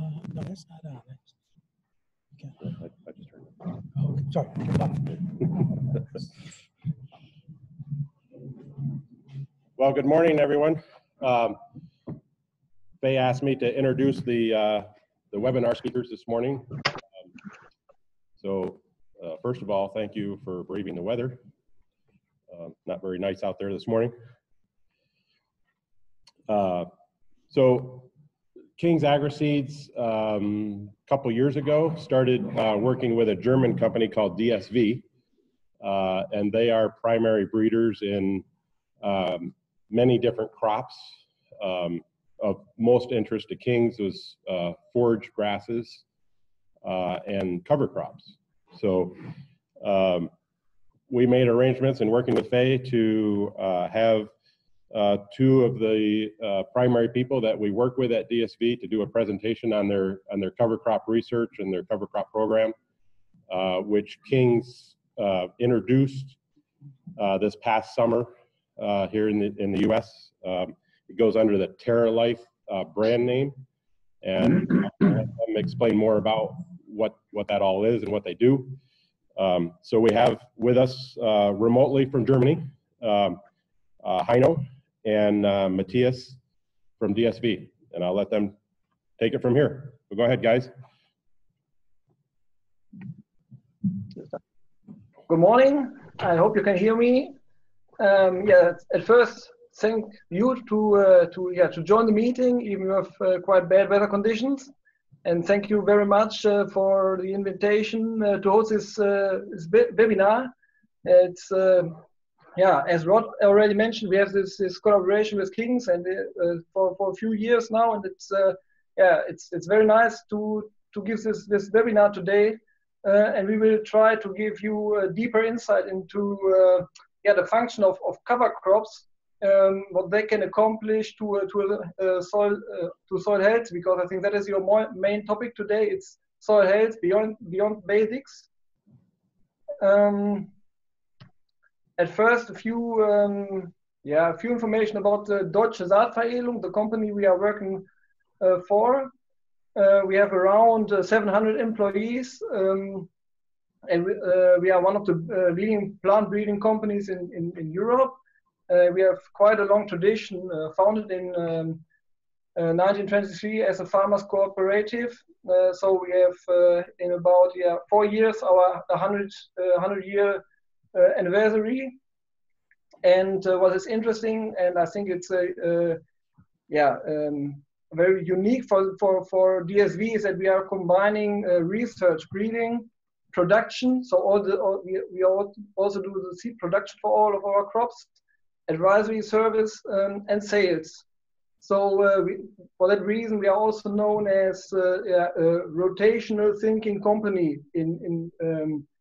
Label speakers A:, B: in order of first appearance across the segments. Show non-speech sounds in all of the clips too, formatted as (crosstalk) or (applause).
A: Uh, no, that's not on. That's- Okay.
B: I I just turned it.
A: Oh, sorry.
B: Well, good morning, everyone. Um, They asked me to introduce the, uh, the webinar speakers this morning. Um, So uh, first of all, thank you for braving the weather. Um, Not very nice out there this morning. Uh, So King's AgriSeeds, um, a couple years ago, started uh, working with a German company called DSV. Uh, And they are primary breeders in um, many different crops. Um, of most interest to King's was uh, forage grasses uh, and cover crops. So um, we made arrangements in working with Fay to uh, have uh, two of the uh, primary people that we work with at DSV to do a presentation on their on their cover crop research and their cover crop program, uh, which King's uh, introduced uh, this past summer here in the in the U.S. Um, it goes under the TerraLife uh, brand name, and I'll them explain more about what what that all is and what they do. Um, so we have with us remotely from Germany, um, Heino and uh, Matthias from DSV, and I'll let them take it from here. So go ahead, guys.
C: Good morning. I hope you can hear me. Um, yeah, at first, thank you to uh, to yeah to join the meeting even with uh, quite bad weather conditions, and thank you very much uh, for the invitation uh, to host this, uh, this webinar. It's uh, yeah, as Rod already mentioned, we have this, this collaboration with King's and uh, for for a few years now, and it's uh, yeah, it's it's very nice to to give this this webinar today uh, and we will try to give you a deeper insight into uh, yeah, the function of, of cover crops, um, what they can accomplish to, uh, to uh, soil uh, to soil health, because I think that is your main topic today. It's soil health beyond beyond basics. Um, at first, a few um, yeah, a few information about the Deutsche Saatveredelung, the company we are working uh, for. Uh, we have around uh, 700 employees, um, and we, uh, we are one of the uh, leading plant breeding companies in, in, in Europe. We have quite a long tradition, founded in um, 1923 as a farmers cooperative. so we have in about yeah, four years our 100, 100 year anniversary. And what is interesting, and I think it's a yeah. Um, very unique for, for, for DSV is that we are combining uh, research, breeding, production. So all the all, we, we also do the seed production for all of our crops, advisory service, um, and sales. So uh, we, for that reason, we are also known as uh, yeah, a rotational thinking company in, in um, uh, uh,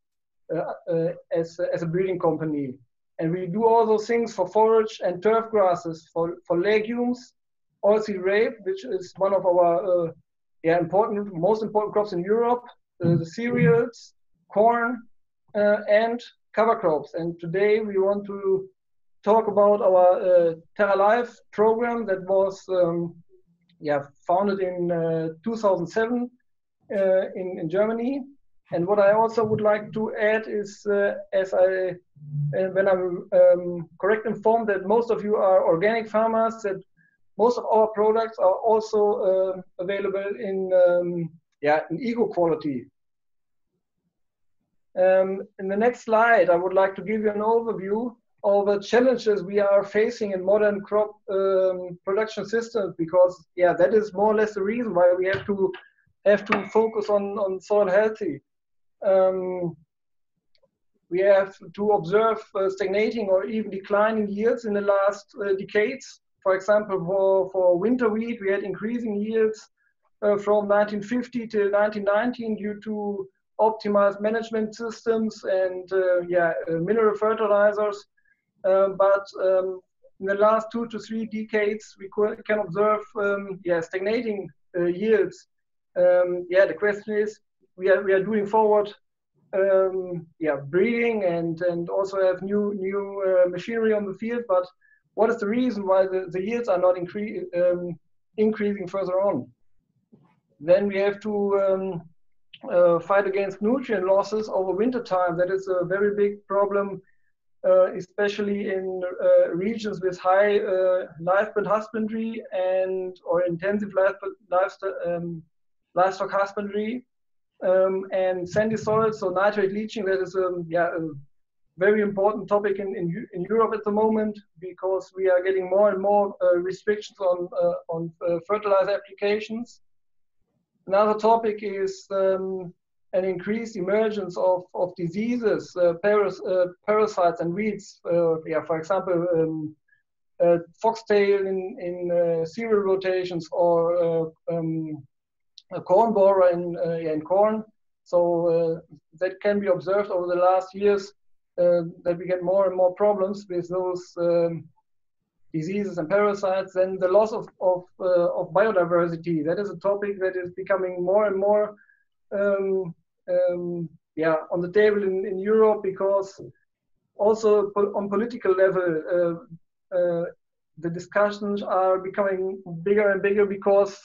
C: as, as a breeding company. And we do all those things for forage and turf grasses, for, for legumes, oilseed rape, which is one of our uh, yeah important, most important crops in Europe. Uh, the cereals, corn, uh, and cover crops. And today we want to talk about our uh, TerraLife program that was um, yeah founded in 2007 in in Germany. And what I also would like to add is, as I when I'm um, correct informed that most of you are organic farmers, that most of our products are also uh, available in um, yeah in eco quality. Um, in the next slide, I would like to give you an overview of the challenges we are facing in modern crop um, production systems because yeah that is more or less the reason why we have to have to focus on on soil healthy. Um, we have to observe uh, stagnating or even declining yields in the last uh, decades for example, for, for winter wheat, we had increasing yields uh, from 1950 to 1919 due to optimized management systems and uh, yeah, uh, mineral fertilizers. but um, in the last two to three decades, we can observe um, yeah, stagnating yields. Um, yeah, the question is, we are, we are doing forward um, yeah, breeding and, and also have new, new uh, machinery on the field, but what is the reason why the, the yields are not incre um, increasing further on? Then we have to um, uh, fight against nutrient losses over winter time. That is a very big problem, uh, especially in uh, regions with high uh, livestock husbandry and or intensive livestock, um, livestock husbandry um, and sandy soils. So nitrate leaching that is um, yeah a very important topic in, in, in Europe at the moment because we are getting more and more uh, restrictions on uh, on fertilizer applications Another topic is um, an increased emergence of, of diseases, uh, paras uh, parasites and weeds. Uh, yeah, for example, um, uh, foxtail in, in uh, cereal rotations or uh, um, corn borer in, in corn. So that can be observed over the last years that we get more and more problems with those um, diseases and parasites, then the loss of, of, uh, of biodiversity. That is a topic that is becoming more and more um, um, yeah, on the table in, in Europe because also on political level, uh, uh, the discussions are becoming bigger and bigger because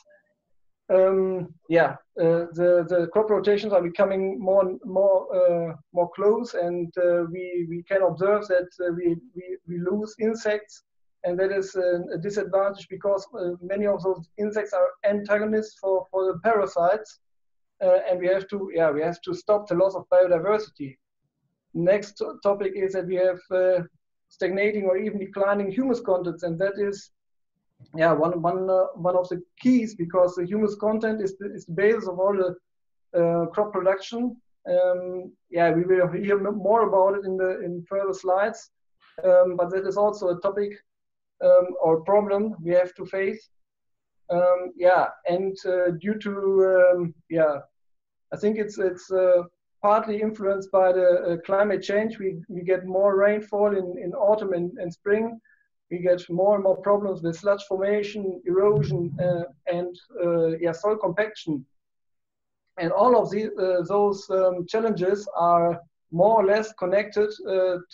C: um, yeah, uh, the the crop rotations are becoming more and more uh, more close, and uh, we we can observe that uh, we, we we lose insects and that is a, disadvantage because uh, many of those insects are antagonists for, for the parasites, uh, and we have to yeah we have to stop the loss of biodiversity. Next topic is that we have stagnating or even declining humus contents, and that is yeah one one uh, one of the keys because the humus content is the, is the basis of all the uh, crop production. Um, yeah, we will hear more about it in the in further slides. Um, but that is also a topic um, or problem we have to face. Um, yeah, and uh, due to um, yeah, I think it's it's uh, partly influenced by the uh, climate change. We we get more rainfall in in autumn and, and spring. We get more and more problems with sludge formation, erosion, uh, and uh, yeah, soil compaction. And all of these uh, those um, challenges are more or less connected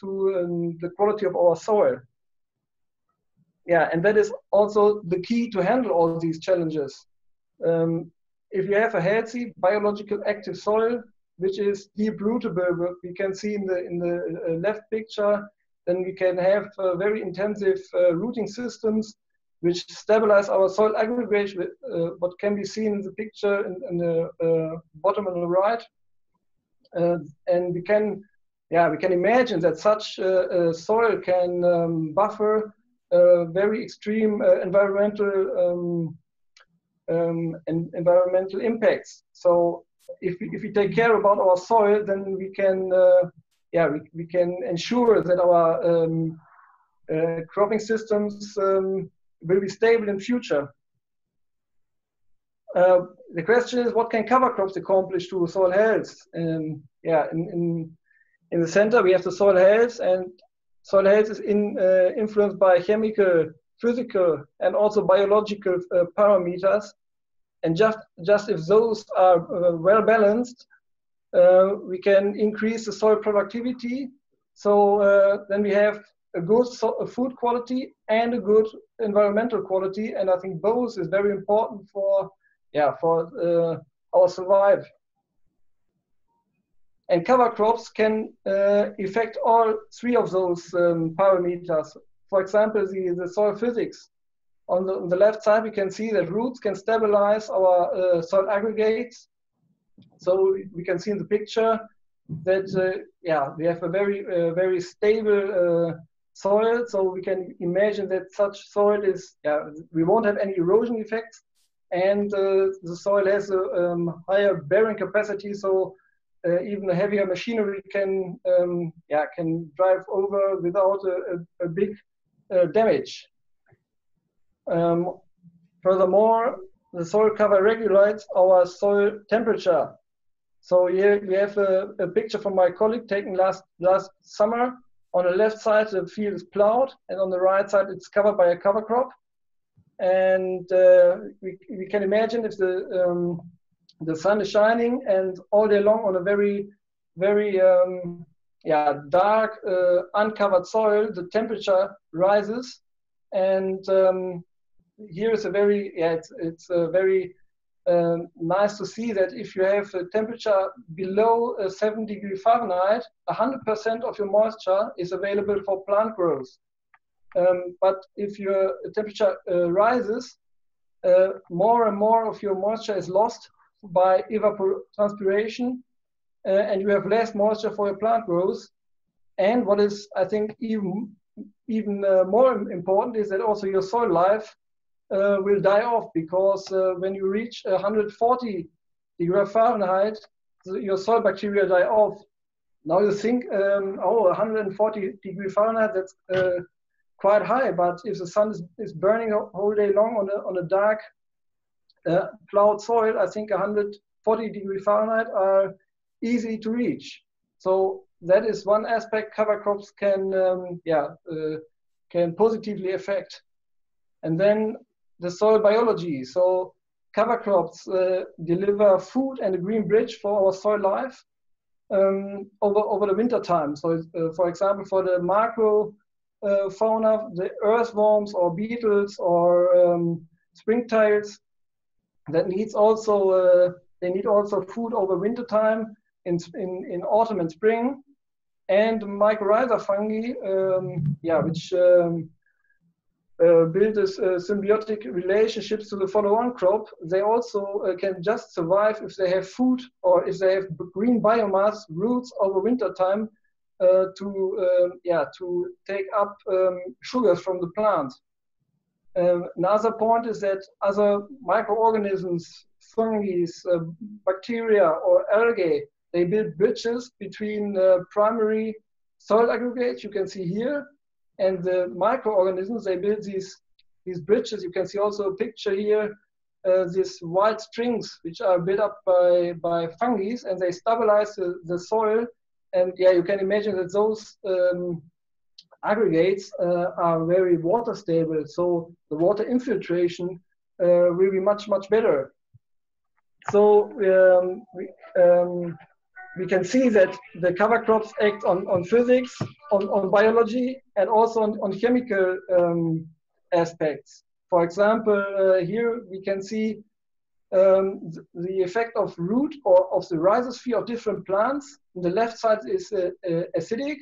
C: to um, the quality of our soil yeah, and that is also the key to handle all these challenges. Um, if you have a healthy biological active soil, which is deep rootable, we can see in the in the uh, left picture, then we can have uh, very intensive uh, rooting systems which stabilize our soil aggregate, uh, what can be seen in the picture in, in the uh, bottom on the right. Uh, and we can, yeah, we can imagine that such soil can um, buffer uh, very extreme uh, environmental um, um, and environmental impacts. So if we, if we take care about our soil, then we can uh, yeah we, we can ensure that our um, uh, cropping systems um, will be stable in future. Uh, the question is, what can cover crops accomplish to soil health? And yeah, in, in in the center we have the soil health, and soil health is in, uh, influenced by chemical, physical, and also biological uh, parameters. And just, just if those are uh, well balanced, uh, we can increase the soil productivity. So uh, then we have a good so food quality and a good environmental quality. And I think both is very important for, yeah, for uh, our survival. And cover crops can uh, affect all three of those um, parameters. For example, the, the soil physics. On the, on the left side, we can see that roots can stabilize our uh, soil aggregates. So we can see in the picture that, uh, yeah, we have a very, uh, very stable uh, soil. So we can imagine that such soil is, yeah, we won't have any erosion effects. And uh, the soil has a um, higher bearing capacity. So uh, even a heavier machinery can um, yeah can drive over without a, a, a big uh, damage. Um, furthermore, the soil cover regulates our soil temperature. So here we have a, a, picture from my colleague taken last last summer. On the left side, the field is plowed, and on the right side, it's covered by a cover crop. And uh, we, we can imagine if the um, the sun is shining and all day long on a very very um, yeah dark uh, uncovered soil the temperature rises and um, here is a very yeah it's, it's a very um, nice to see that if you have a temperature below uh, 7 degree Fahrenheit, 100% of your moisture is available for plant growth. Um, but if your temperature uh, rises, uh, more and more of your moisture is lost by evapotranspiration, uh, and you have less moisture for your plant growth. And what is, I think, even even uh, more important is that also your soil life uh, will die off because uh, when you reach 140 degree Fahrenheit, your soil bacteria die off. Now you think, um, oh, 140 degree Fahrenheit, that's uh, quite high, but if the sun is, is burning whole day long on a, on a dark uh, plowed soil, I think 140 degree Fahrenheit are easy to reach. So that is one aspect cover crops can, um, yeah, uh, can positively affect. And then the soil biology. So cover crops uh, deliver food and a green bridge for our soil life um, over, over the winter time. So uh, for example, for the macro uh, fauna, the earthworms or beetles or um, springtails, that needs also, uh, they need also food over winter time in, in, in autumn and spring. And mycorrhiza fungi, um, yeah, which um, uh, build a, uh, symbiotic relationships to the follow-on crop, they also uh, can just survive if they have food or if they have green biomass roots over winter time uh, to um, yeah to take up um, sugars from the plant. Um, another point is that other microorganisms, fungi, uh, bacteria, or algae, they build bridges between primary soil aggregates you can see here and the microorganisms, they build these, these bridges. You can see also a picture here, uh, these white strings, which are built up by, by fungi, and they stabilize the, the soil. And yeah, you can imagine that those um, aggregates uh, are very water stable. So the water infiltration uh, will be much, much better. So um, we, um, we can see that the cover crops act on, on physics, on, on biology, and also on, on chemical um, aspects. For example, uh, here we can see um, the effect of root or of the rhizosphere of different plants. On the left side is uh, uh, acidic,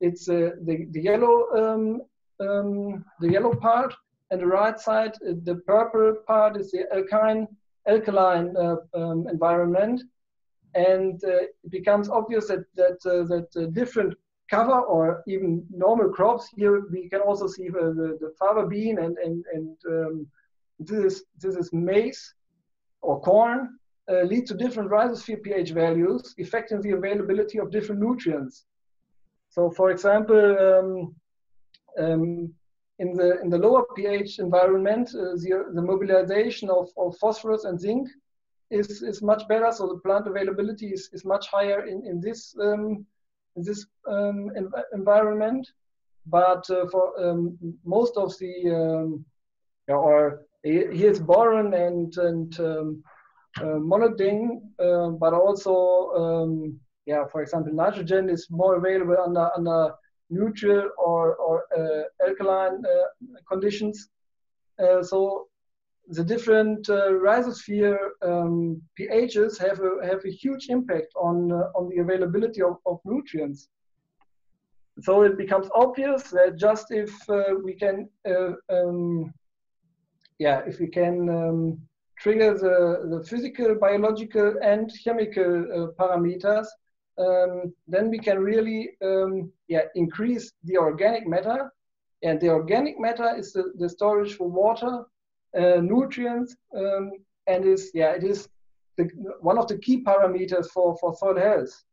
C: it's uh, the, the yellow um, um, the yellow part, and the right side, uh, the purple part is the alkaline alkaline um, environment and uh, it becomes obvious that that uh, that uh, different cover or even normal crops here we can also see the, the, fava bean and and and um, this is this is maize or corn uh, lead to different rhizosphere pH values affecting the availability of different nutrients. So, for example, um, um, in the in the lower pH environment, uh, the, the mobilization of, of phosphorus and zinc is, is much better. So the plant availability is, is much higher in, in this, um, in this um, env environment. But uh, for um, most of the, um, yeah, or here's boron and, and um, uh, molybdenum, uh, but also, um, yeah, for example, nitrogen is more available under, under neutral or, or uh, alkaline uh, conditions. Uh, so the different uh, rhizosphere um, pHs have a, have a huge impact on, uh, on the availability of, of nutrients. So it becomes obvious that just if uh, we can, uh, um, yeah, if we can um, trigger the, the physical, biological, and chemical uh, parameters, um, then we can really, um, yeah, increase the organic matter. And the organic matter is the, the storage for water uh, nutrients, um, and is yeah, it is the, one of the key parameters for for soil health.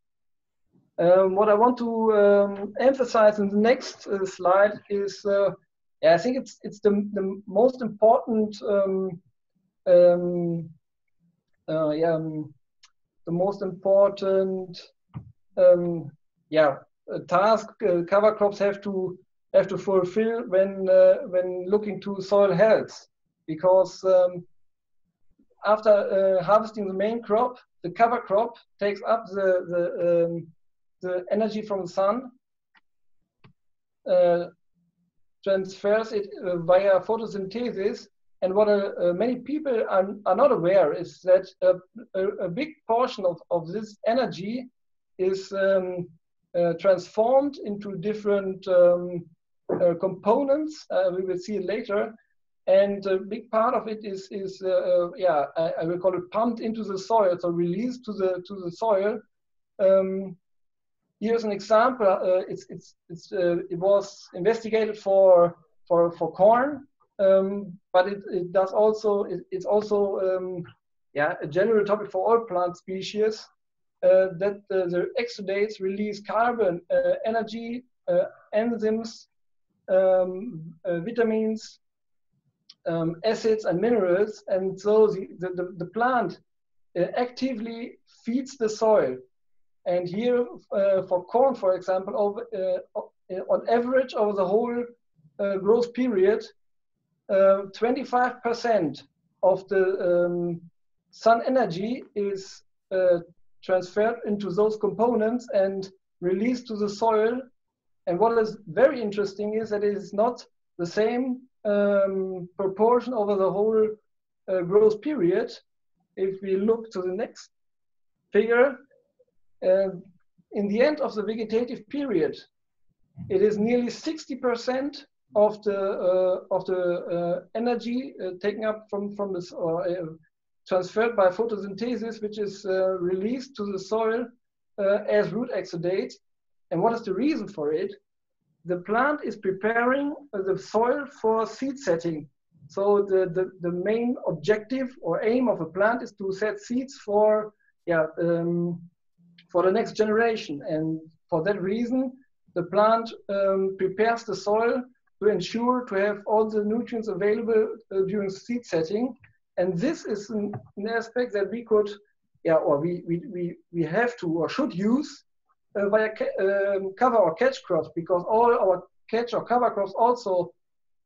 C: Um, what I want to um, emphasize in the next uh, slide is, uh, yeah, I think it's it's the the most important, um, um, uh, yeah, um, the most important, yeah, task uh, cover crops have to have to fulfill when uh, when looking to soil health because um, after uh, harvesting the main crop, the cover crop takes up the, the, um, the energy from the sun, uh, transfers it uh, via photosynthesis, and what uh, uh, many people are, are not aware is that a, a, a big portion of, of this energy is um, uh, transformed into different um, components. We will see it later. And a big part of it is, is uh, yeah, I, I, will call it pumped into the soil, so released to the, to the soil. Um, here's an example. it's, it's, it's, it was investigated for, for, for corn, um, but it, it does also, it, it's also um, yeah, a general topic for all plant species. Uh, that uh, the exudates release carbon, uh, energy, enzymes, um, vitamins, um, acids and minerals, and so the, the, the plant actively feeds the soil. And here, for corn, for example, over, on average over the whole growth period, 25% of the um, sun energy is uh, transferred into those components and released to the soil. And what is very interesting is that it is not the same um, proportion over the whole uh, growth period. If we look to the next figure, uh, in the end of the vegetative period, it is nearly 60% of the uh, of the uh, energy uh, taken up from from this or uh, transferred by photosynthesis, which is released to the soil as root exudate. And what is the reason for it? The plant is preparing the soil for seed setting. So the, the, the main objective or aim of a plant is to set seeds for, yeah, um, for the next generation. And for that reason, the plant um, prepares the soil to ensure to have all the nutrients available uh, during seed setting and this is an, an, aspect that we could, yeah, or we, we, we, we have to or should use via um, cover or catch crops because all our catch or cover crops also,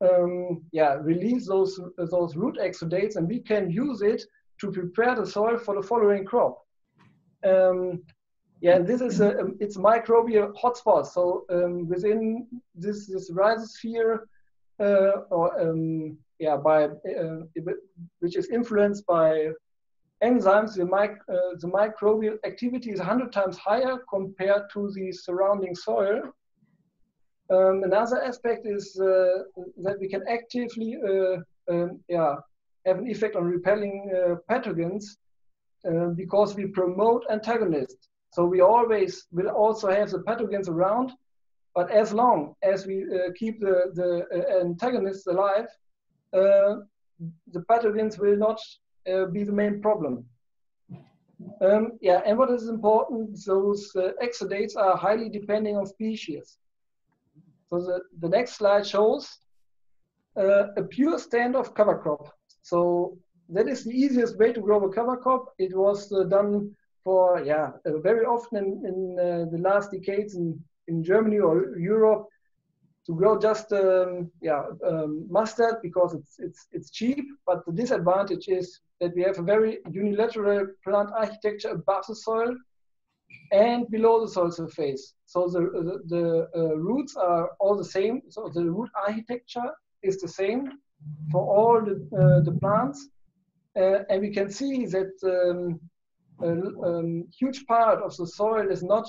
C: um, yeah, release those, those root exudates and we can use it to prepare the soil for the following crop. Um, yeah, this is a, um, it's microbial hotspot. So um, within this, this rhizosphere, uh, or um, yeah, by uh, which is influenced by enzymes, the, mic uh, the microbial activity is 100 times higher compared to the surrounding soil. Um, another aspect is uh, that we can actively uh, um, yeah, have an effect on repelling uh, pathogens uh, because we promote antagonists. So we always will also have the pathogens around, but as long as we keep the, the antagonists alive, uh, the pathogens will not uh, be the main problem. Um, yeah, and what is important, those uh, exudates are highly depending on species. So the, the next slide shows uh, a pure standoff cover crop. So that is the easiest way to grow a cover crop. It was uh, done for, yeah, uh, very often in, in the last decades in, in Germany or Europe to grow just um, yeah um, mustard because it's it's it's cheap. But the disadvantage is that we have a very unilateral plant architecture above the soil and below the soil surface. So the the, the uh, roots are all the same. So the root architecture is the same for all the uh, the plants, uh, and we can see that. Um, a um, huge part of the soil is not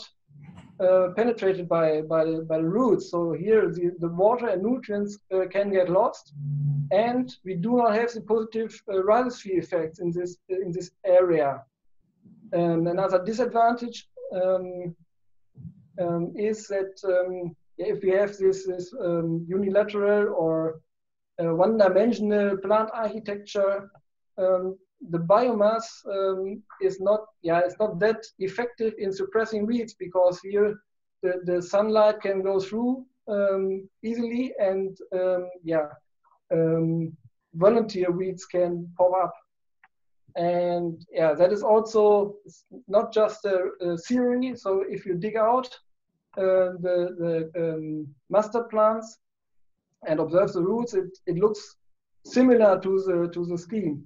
C: uh, penetrated by, by, the, by the roots. So here the, the water and nutrients uh, can get lost and we do not have the positive uh, rhizosphere effects in this, in this area. Um, another disadvantage um, um, is that um, if we have this, this um, unilateral or uh, one-dimensional plant architecture, um, the biomass um, is not yeah it's not that effective in suppressing weeds because here the, the sunlight can go through um, easily and um, yeah um, volunteer weeds can pop up. And yeah that is also not just a, a theory. So if you dig out uh, the, the um, mustard plants and observe the roots it, it looks similar to the to the scheme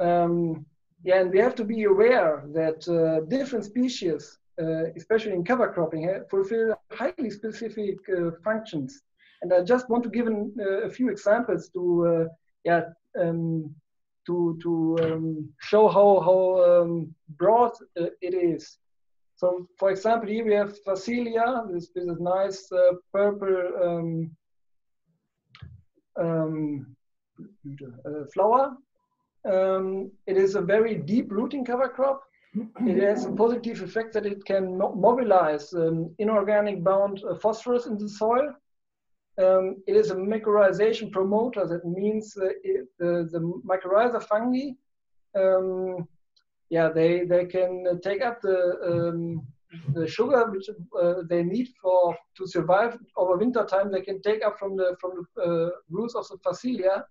C: um, yeah, and we have to be aware that uh, different species, uh, especially in cover cropping, fulfill highly specific uh, functions. And I just want to give an, uh, a few examples to, uh, yeah, um, to, to um, show how, how um, broad uh, it is. So, for example, here we have Phacelia, this, this is nice purple um, um, flower. Um, it is a very deep rooting cover crop. It has a positive effect that it can mo mobilize um, inorganic bound uh, phosphorus in the soil. Um, it is a mycorrhization promoter. That means uh, it, the mycorrhiza fungi, um, yeah, they they can take up the um, the sugar which uh, they need for to survive over winter time. They can take up from the from the uh, roots of the Phacelia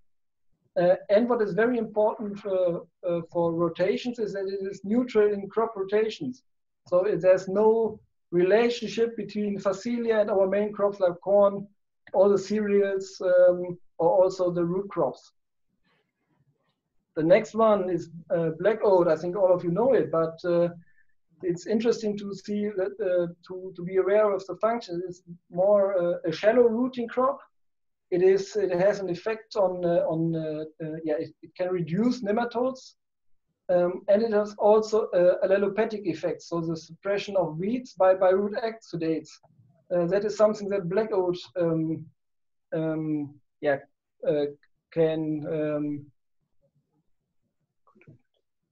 C: uh, and what is very important uh, uh, for rotations is that it is neutral in crop rotations. So it, there's no relationship between Phacelia and our main crops like corn, all the cereals, um, or also the root crops. The next one is uh, black oat. I think all of you know it, but uh, it's interesting to see that uh, to, to be aware of the function. It's more a shallow rooting crop it is it has an effect on uh, on uh, uh, yeah it, it, can reduce nematodes um, and it has also allelopathic effects. So the suppression of weeds by by root exudates that is something that black oat um, um, yeah can um,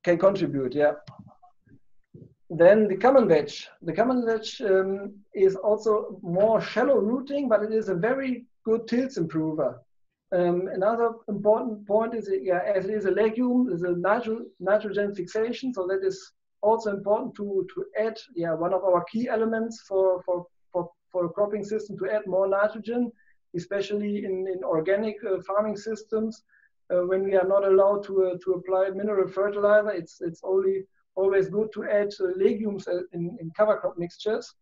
C: can contribute yeah. Then the common vetch. The common vetch um, is also more shallow rooting, but it is a very good tilth improver. Um, another important point is, yeah, as it is a legume, there's a nitro, nitrogen fixation, so that is also important to, to add, yeah, one of our key elements for, for, for, for a cropping system to add more nitrogen, especially in, in organic uh, farming systems. Uh, when we are not allowed to, uh, to apply mineral fertilizer, it's, it's only always good to add uh, legumes uh, in, in cover crop mixtures.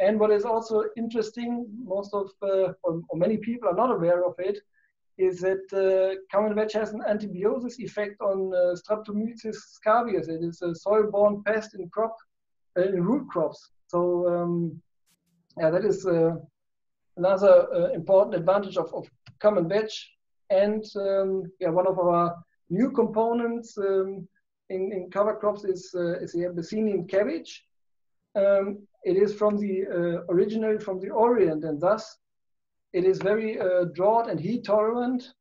C: And what is also interesting, most of, uh, or, or, many people are not aware of it, is that uh, common vetch has an antibiosis effect on uh, Streptomyces scabies. It is a soil-borne pest in crop, uh, in root crops. So um, yeah, that is uh, another uh, important advantage of, of common vetch. And um, yeah, one of our new components um, in, in cover crops is, is the Abyssinian cabbage. Um, it is from the uh, originally from the Orient, and thus it is very uh, drought and heat tolerant.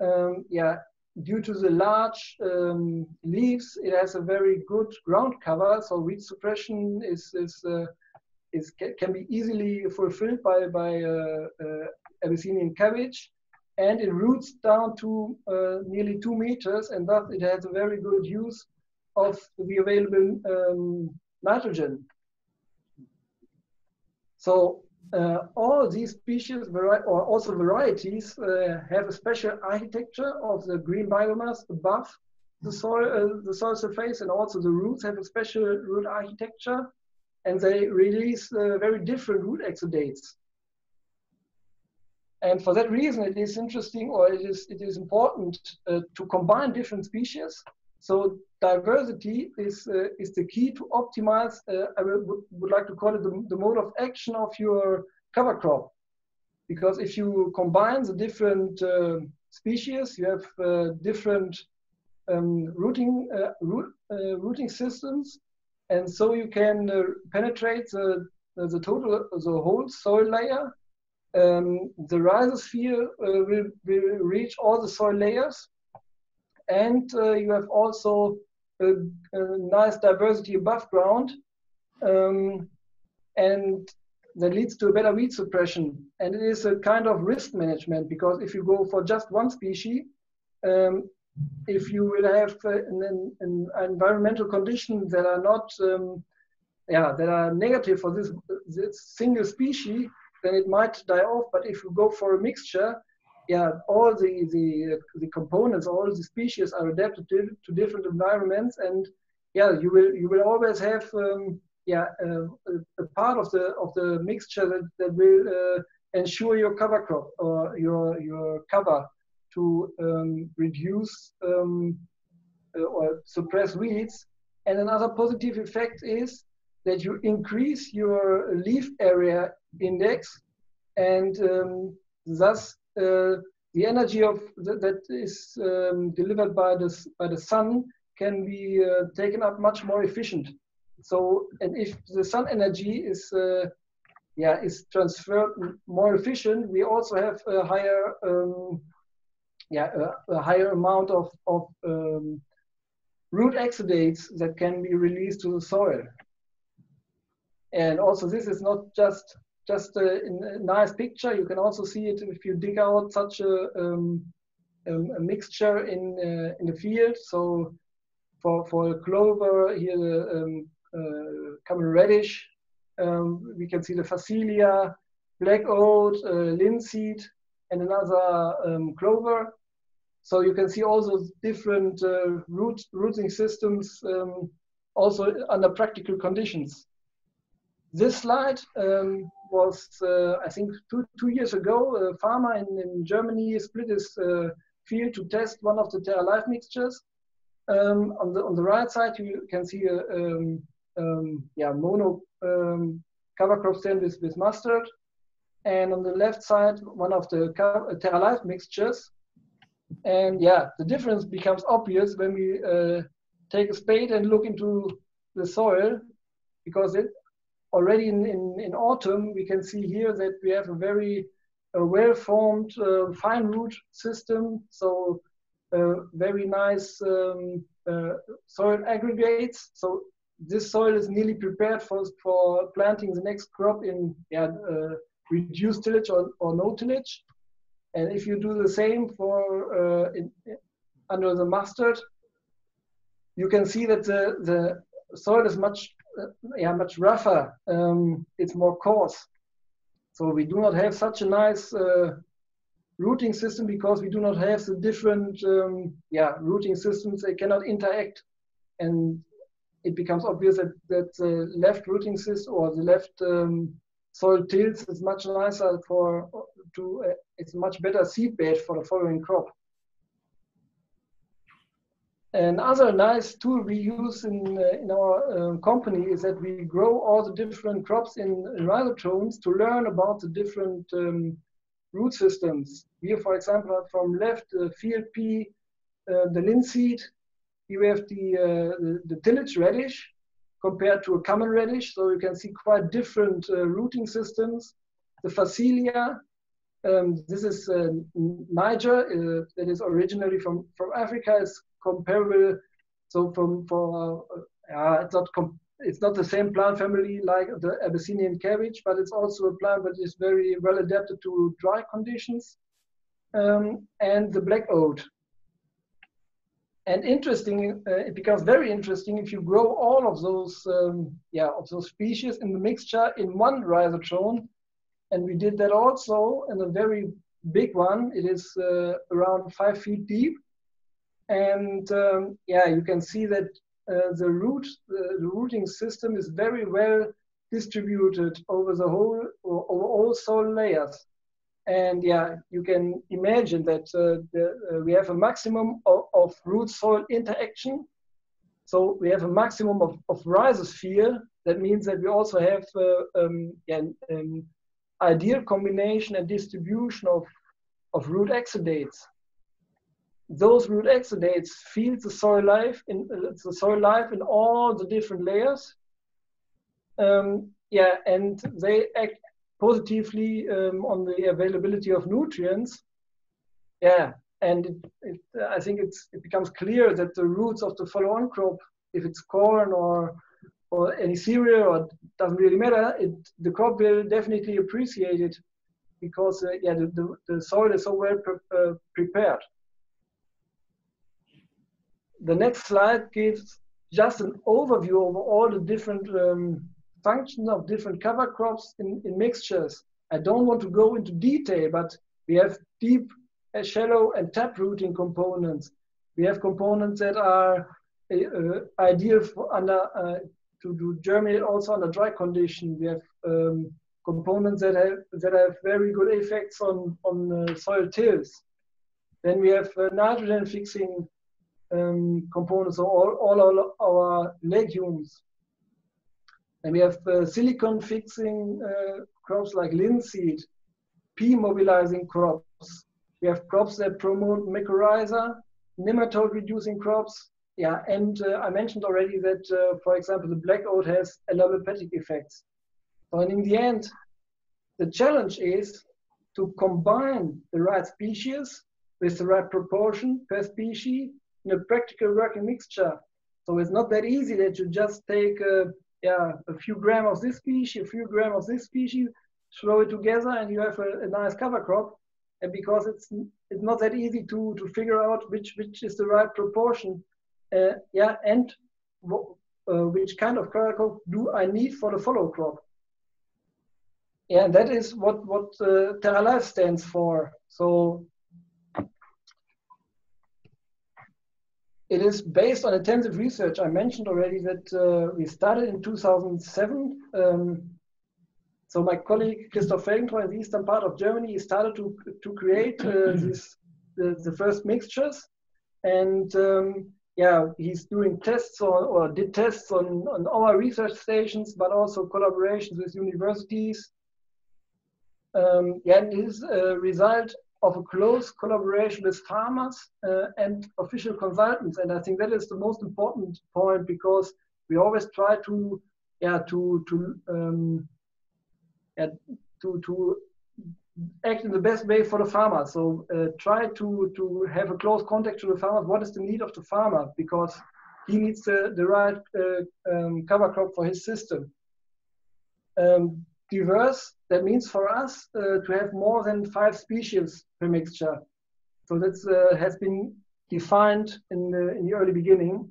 C: Um, yeah, due to the large um, leaves, it has a very good ground cover, so weed suppression is is uh, is can be easily fulfilled by by uh, uh, Abyssinian cabbage, and it roots down to uh, nearly two meters, and thus it has a very good use of the available um, nitrogen. So uh, all these species or also varieties uh, have a special architecture of the green biomass above the soil, uh, the soil surface, and also the roots have a special root architecture, and they release uh, very different root exudates. And for that reason, it is interesting, or it is it is important uh, to combine different species so diversity is, uh, is the key to optimize, uh, I would, would like to call it the, the mode of action of your cover crop. Because if you combine the different uh, species, you have uh, different um, rooting, uh, root, uh, rooting systems. And so you can penetrate the, the total, the whole soil layer. Um, the rhizosphere will, will reach all the soil layers and uh, you have also a, a, nice diversity above ground, um, and that leads to a better weed suppression. And it is a kind of risk management because if you go for just one species, um, if you will have uh, an, an, environmental conditions that are not, um, yeah, that are negative for this, this single species, then it might die off. But if you go for a mixture, yeah, all the, the, the components, all the species are adapted to, to different environments. And yeah, you will, you will always have, um, yeah, uh, a, part of the, of the mixture that, that will uh, ensure your cover crop or your, your cover to um, reduce um, uh, or suppress weeds. And another positive effect is that you increase your leaf area index and um, thus the energy of th that is um, delivered by the by the sun can be uh, taken up much more efficient. So, and if the sun energy is uh, yeah is transferred more efficient, we also have a higher um, yeah a, a, higher amount of of um, root exudates that can be released to the soil. And also, this is not just just a, a, nice picture. You can also see it if you dig out such a, um, um, a mixture in uh, in the field. So for for clover here the um, uh, common radish, um, we can see the phacelia, black oat, uh, linseed, and another um, clover. So you can see all those different uh, root rooting systems um, also under practical conditions. This slide um, was, uh, I think, two, two years ago, a farmer in, in Germany split his uh, field to test one of the TerraLife mixtures. Um, on the on the right side, you can see a um, um, yeah mono um, cover crop stand with, with mustard, and on the left side, one of the TerraLife mixtures. And yeah, the difference becomes obvious when we uh, take a spade and look into the soil, because it already in, in, in autumn, we can see here that we have a very a well-formed uh, fine root system. So uh, very nice um, uh, soil aggregates. So this soil is nearly prepared for, for planting the next crop in yeah, uh, reduced tillage or, or no tillage. And if you do the same for uh, in, under the mustard, you can see that the, the soil is much yeah much rougher. Um, it's more coarse. So we do not have such a nice uh, rooting system because we do not have the different um, yeah rooting systems. They cannot interact, and it becomes obvious that that the left rooting system or the left um, soil tills is much nicer for to uh, it's much better seed bed for the following crop. Another nice tool we use in, uh, in our um, company is that we grow all the different crops in, in rhizotrons to learn about the different um, root systems. Here, for example, from left, uh, field pea, uh, the linseed. Here we have the, uh, the, the, tillage radish compared to a common radish. So you can see quite different uh, rooting systems. The phacelia, um, this is uh, Niger, uh, that is originally from, from Africa, comparable. So from for uh, it's not it's not the same plant family like the Abyssinian cabbage, but it's also a plant that is very well adapted to dry conditions. Um, and the black oat. And interesting, uh, it becomes very interesting if you grow all of those, um, yeah, of those species in the mixture in one rhizotron. And we did that also in a very big one. It is uh, around five feet deep. And um, yeah, you can see that uh, the root, the, the, rooting system is very well distributed over the whole, over all soil layers. And yeah, you can imagine that uh, the, uh, we have a maximum of, of, root soil interaction. So we have a maximum of, of rhizosphere. That means that we also have uh, um, yeah, an ideal combination and distribution of, of root exudates those root exudates feed the soil life in uh, the soil life in all the different layers. Um, yeah, and they act positively um, on the availability of nutrients. Yeah, and it, it, I think it's, it becomes clear that the roots of the follow-on crop, if it's corn or or any cereal, or doesn't really matter, it, the crop will definitely appreciate it because uh, yeah, the, the, the, soil is so well pre uh, prepared the next slide gives just an overview of all the different um, functions of different cover crops in, in mixtures. I don't want to go into detail, but we have deep, uh, shallow, and tap rooting components. We have components that are uh, uh ideal for under uh, to do germinate also under dry condition. We have um, components that have that have very good effects on on uh, soil tills. Then we have uh, nitrogen fixing um, components of all, all our, legumes. And we have uh, silicon fixing uh, crops like linseed. P-mobilizing crops. We have crops that promote mycorrhiza, nematode-reducing crops. Yeah, and uh, I mentioned already that, uh, for example, the black oat has allelopathic effects. So in the end, the challenge is to combine the right species with the right proportion per species in a practical working mixture. So it's not that easy that you just take uh, yeah, a few gram of this species, a few gram of this species, throw it together and you have a, a nice cover crop. And because it's it's not that easy to to figure out which which is the right proportion, uh, yeah, and uh, which kind of cover crop do I need for the follow crop. Yeah, and that is what what uh, TerraLife stands for. So it is based on intensive research. I mentioned already that uh, we started in 2007. Um, so my colleague Christoph Felgentreu in the eastern part of Germany started to to create uh, (clears throat) this the, the, first mixtures, and um, yeah, he's doing tests on, or did tests on on our research stations, but also collaborations with universities. Um, yeah, and his uh, result of a close collaboration with farmers uh, and official consultants. And I think that is the most important point because we always try to, yeah, to to um, yeah, to to act in the best way for the farmer. So uh, try to to have a close contact to the farmer. What is the need of the farmer? Because he needs the, the right uh, um, cover crop for his system. Um, diverse, that means for us uh, to have more than five species per mixture. So that uh, has been defined in the, in the early beginning.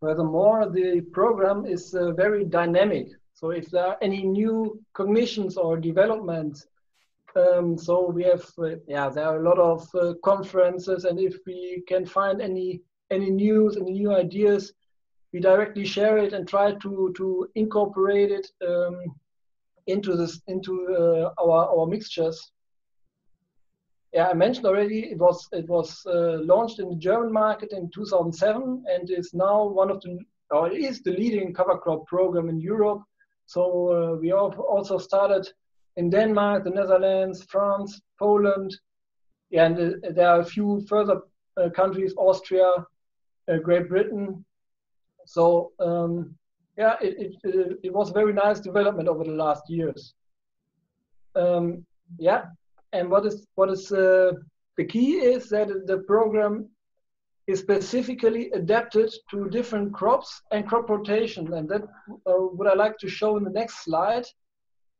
C: Furthermore, the program is uh, very dynamic. So if there are any new cognitions or developments, um, so we have, uh, yeah, there are a lot of uh, conferences, and if we can find any any news, any new ideas, we directly share it and try to to incorporate it um, into this into uh, our our mixtures. Yeah, I mentioned already it was it was uh, launched in the German market in 2007 and is now one of the or it is the leading cover crop program in Europe. So uh, we also started in Denmark, the Netherlands, France, Poland, yeah, and uh, there are a few further uh, countries, Austria, Great Britain. So um, yeah, it, it, it, was a very nice development over the last years. Um, yeah, and what is what is uh, the key is that the program is specifically adapted to different crops and crop rotation, and that uh, what I like to show in the next slide.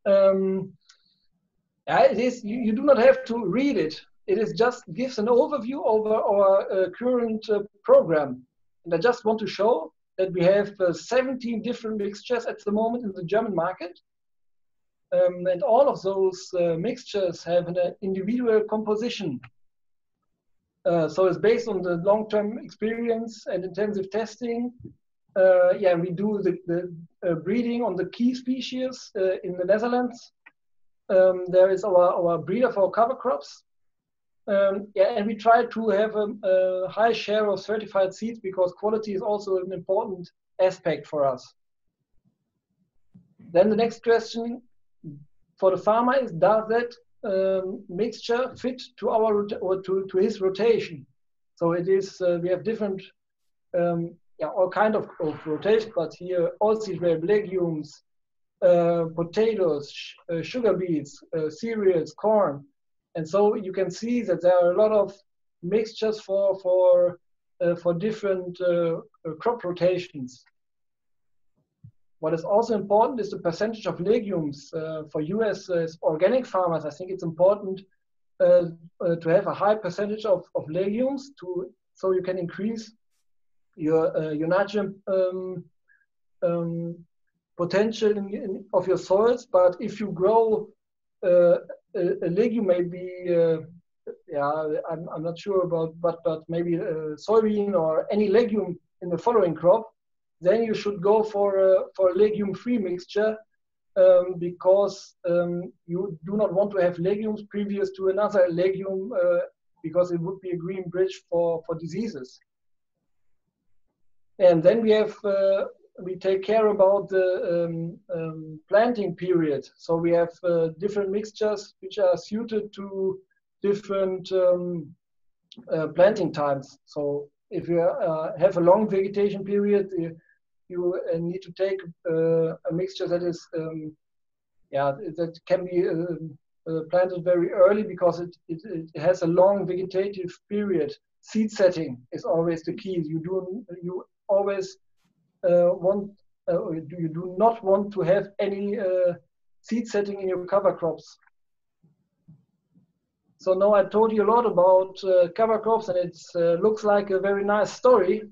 C: Um, yeah, it is you, you do not have to read it it is just gives an overview over our uh, current uh, program. And I just want to show that we have uh, 17 different mixtures at the moment in the German market. Um, and all of those uh, mixtures have an uh, individual composition. Uh, so it's based on the long-term experience and intensive testing. yeah, we do the, the breeding on the key species in the Netherlands. Um, there is our, our breeder for cover crops, um, yeah, and we try to have a, a, high share of certified seeds because quality is also an important aspect for us. Then the next question for the farmer is, does that um, mixture fit to our or to, to his rotation? So it is, uh, we have different, um, yeah, all kind of, of rotation, but here all have legumes, uh, potatoes, sh uh, sugar beets, uh, cereals, corn, and so you can see that there are a lot of mixtures for for uh, for different uh, uh crop rotations. What is also important is the percentage of legumes uh, for you as, as, organic farmers. I think it's important uh, uh, to have a high percentage of, of legumes to so you can increase your your nitrogen um, um, potential in, in, of your soils. But if you grow uh, a, legume may be, uh, yeah, I'm, I'm not sure about, but, but maybe a soybean or any legume in the following crop, then you should go for a, for a legume-free mixture um, because um, you do not want to have legumes previous to another legume uh, because it would be a green bridge for, for diseases. And then we have uh, we take care about the um, um, planting period. So we have uh, different mixtures which are suited to different um, uh, planting times. So if you uh, have a long vegetation period, you, uh, need to take uh, a mixture that is, um, yeah, that can be uh, planted very early because it, it, it has a long vegetative period. Seed setting is always the key. You do you always want do you do not want to have any seed setting in your cover crops so now I told you a lot about uh, cover crops and it uh, looks like a very nice story,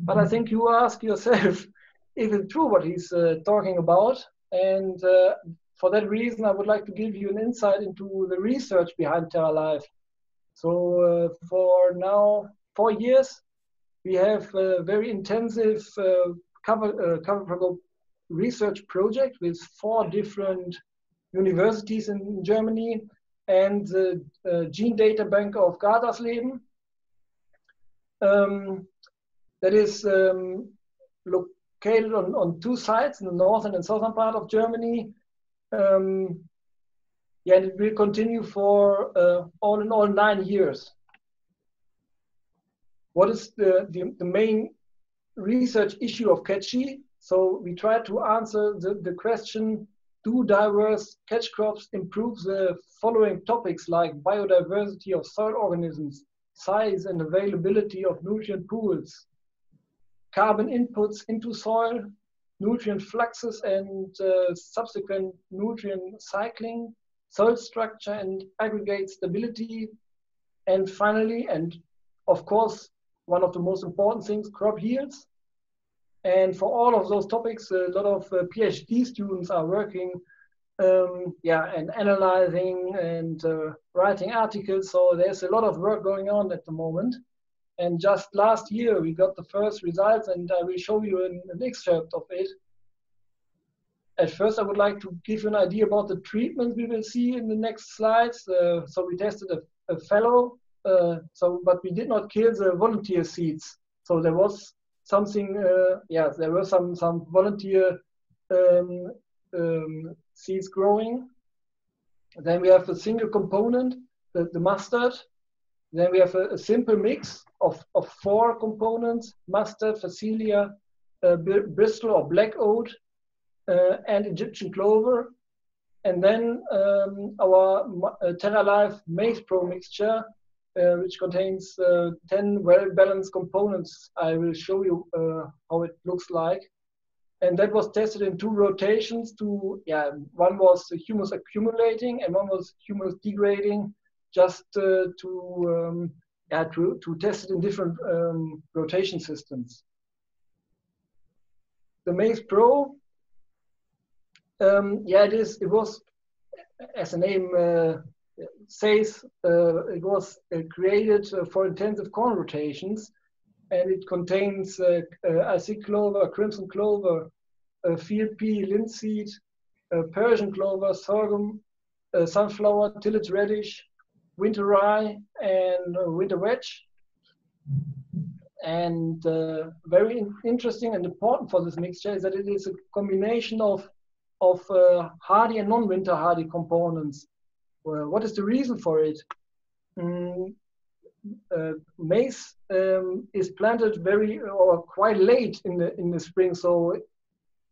C: but I think you ask yourself (laughs) if it's true what he's uh, talking about. And uh, for that reason, I would like to give you an insight into the research behind TerraLife. So uh, for now, four years, we have very intensive uh, cover, cover crop research project with four different universities in Germany and the uh, gene data bank of Gatersleben. Um, that is um, located on, on two sites in the northern and southern part of Germany. Um, yeah, and it will continue for uh, all in all nine years. What is the, the, the main research issue of CATCHY? So we try to answer the, the question do diverse catch crops improve the following topics like biodiversity of soil organisms, size and availability of nutrient pools, carbon inputs into soil, nutrient fluxes and uh, subsequent nutrient cycling, soil structure and aggregate stability, and finally, and of course, one of the most important things, crop yields, and for all of those topics, a lot of uh, PhD students are working, um, yeah, and analyzing and uh, writing articles. So there's a lot of work going on at the moment. And just last year, we got the first results, and I will show you an, an excerpt of it. At first, I would like to give you an idea about the treatment we will see in the next slides. Uh, so we tested a, a so but we did not kill the volunteer seeds. So there was something, uh, yeah, there were some some volunteer um, um, seeds growing. Then we have a single component, the, the mustard. Then we have a, a, simple mix of, of four components, mustard, phacelia, uh, bristle or black oat, uh, and Egyptian clover. And then um, our uh, TerraLife Maize Pro mixture, uh, which contains uh, 10 well-balanced components. I will show you uh, how it looks like. And that was tested in two rotations to, yeah, one was humus accumulating and one was humus degrading just to, um, yeah, to, to test it in different um, rotation systems. The Maize Pro, um, yeah, it is. It was, as the name uh, says uh, it was uh, created uh, for intensive corn rotations and it contains uh, uh, clover, crimson clover, uh, field pea, linseed, Persian clover, sorghum, sunflower, tillage radish, winter rye, and winter vetch. And very in interesting and important for this mixture is that it is a combination of of hardy and non-winter hardy components well, what is the reason for it? Mm, uh, maize um, is planted very or quite late in the in the spring, so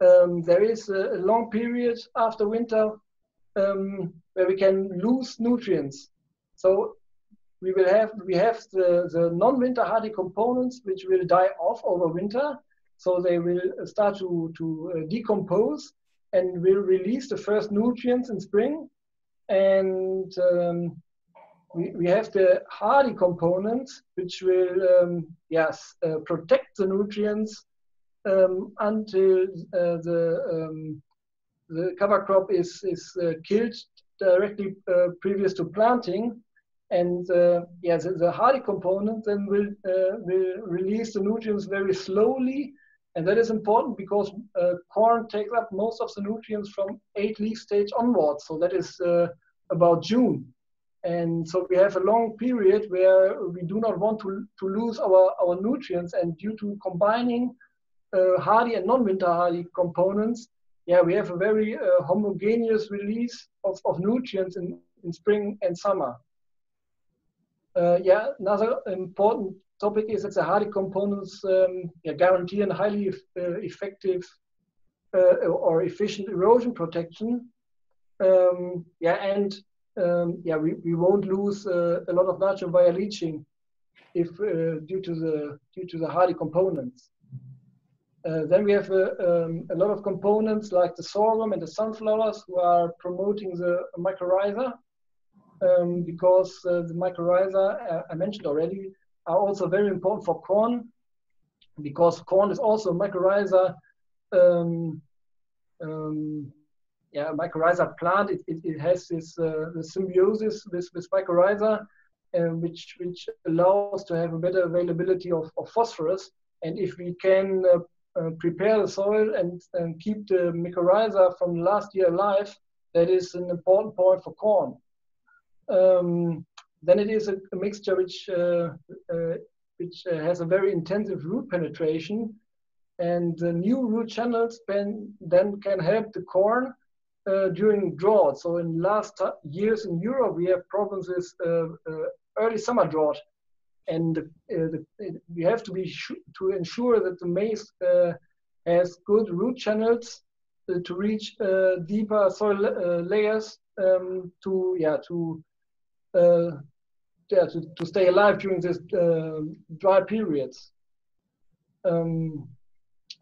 C: um, there is a, a, long period after winter um, where we can lose nutrients. So we will have we have the, the non-winter hardy components which will die off over winter, so they will start to to uh, decompose and will release the first nutrients in spring and um, we, we have the hardy component, which will um, yes uh, protect the nutrients um, until uh, the um, the cover crop is is uh, killed directly uh, previous to planting, and uh, yeah, the, the, hardy component then will uh, will release the nutrients very slowly and that is important because uh, corn takes up most of the nutrients from eight leaf stage onwards. So that is uh, about June. And so we have a long period where we do not want to, to lose our, our nutrients. And due to combining uh, hardy and non-winter hardy components, yeah, we have a very uh, homogeneous release of, of nutrients in, in spring and summer. Uh, yeah, another important topic is that the hardy components um, yeah, guarantee a highly uh, effective uh, or efficient erosion protection. Um, yeah, and um, yeah, we, we won't lose uh, a lot of nitrogen via leaching if uh, due to the due to the hardy components. Uh, then we have uh, um, a lot of components like the sorghum and the sunflowers who are promoting the mycorrhiza um, because the mycorrhiza, I mentioned already, are also very important for corn because corn is also a mycorrhiza, um, um, yeah, mycorrhiza plant. It, it, it has this uh, symbiosis with, with mycorrhiza, which, which allows to have a better availability of, of phosphorus. And if we can uh, uh, prepare the soil and, and keep the mycorrhiza from last year alive, that is an important point for corn. Um, then it is a, a mixture which, uh, uh, which uh, has a very intensive root penetration and the new root channels can, then can help the corn uh, during drought. So in last years in Europe, we have problems with uh, early summer drought and uh, the, we have to be to ensure that the maize uh, has good root channels uh, to reach deeper soil layers um, to yeah to yeah to, to stay alive during this dry periods. Um,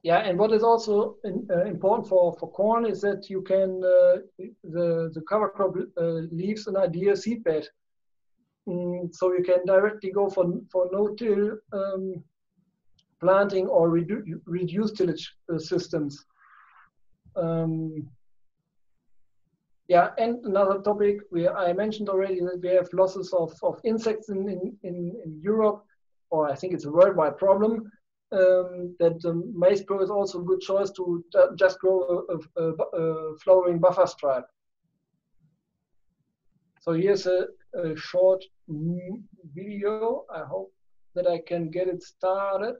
C: yeah, and what is also in, uh, important for, for corn is that you can, uh, the, the cover crop uh, leaves an ideal seedbed Mm, so you can directly go for, for no-till um, planting or redu reduced tillage uh, systems. Um, yeah, and another topic we I mentioned already that we have losses of, of insects in, in, in, Europe, or I think it's a worldwide problem. Um, that maize pro is also a good choice to just grow a, a, a flowering buffer stripe. So here's a, a short video. I hope that I can get it started.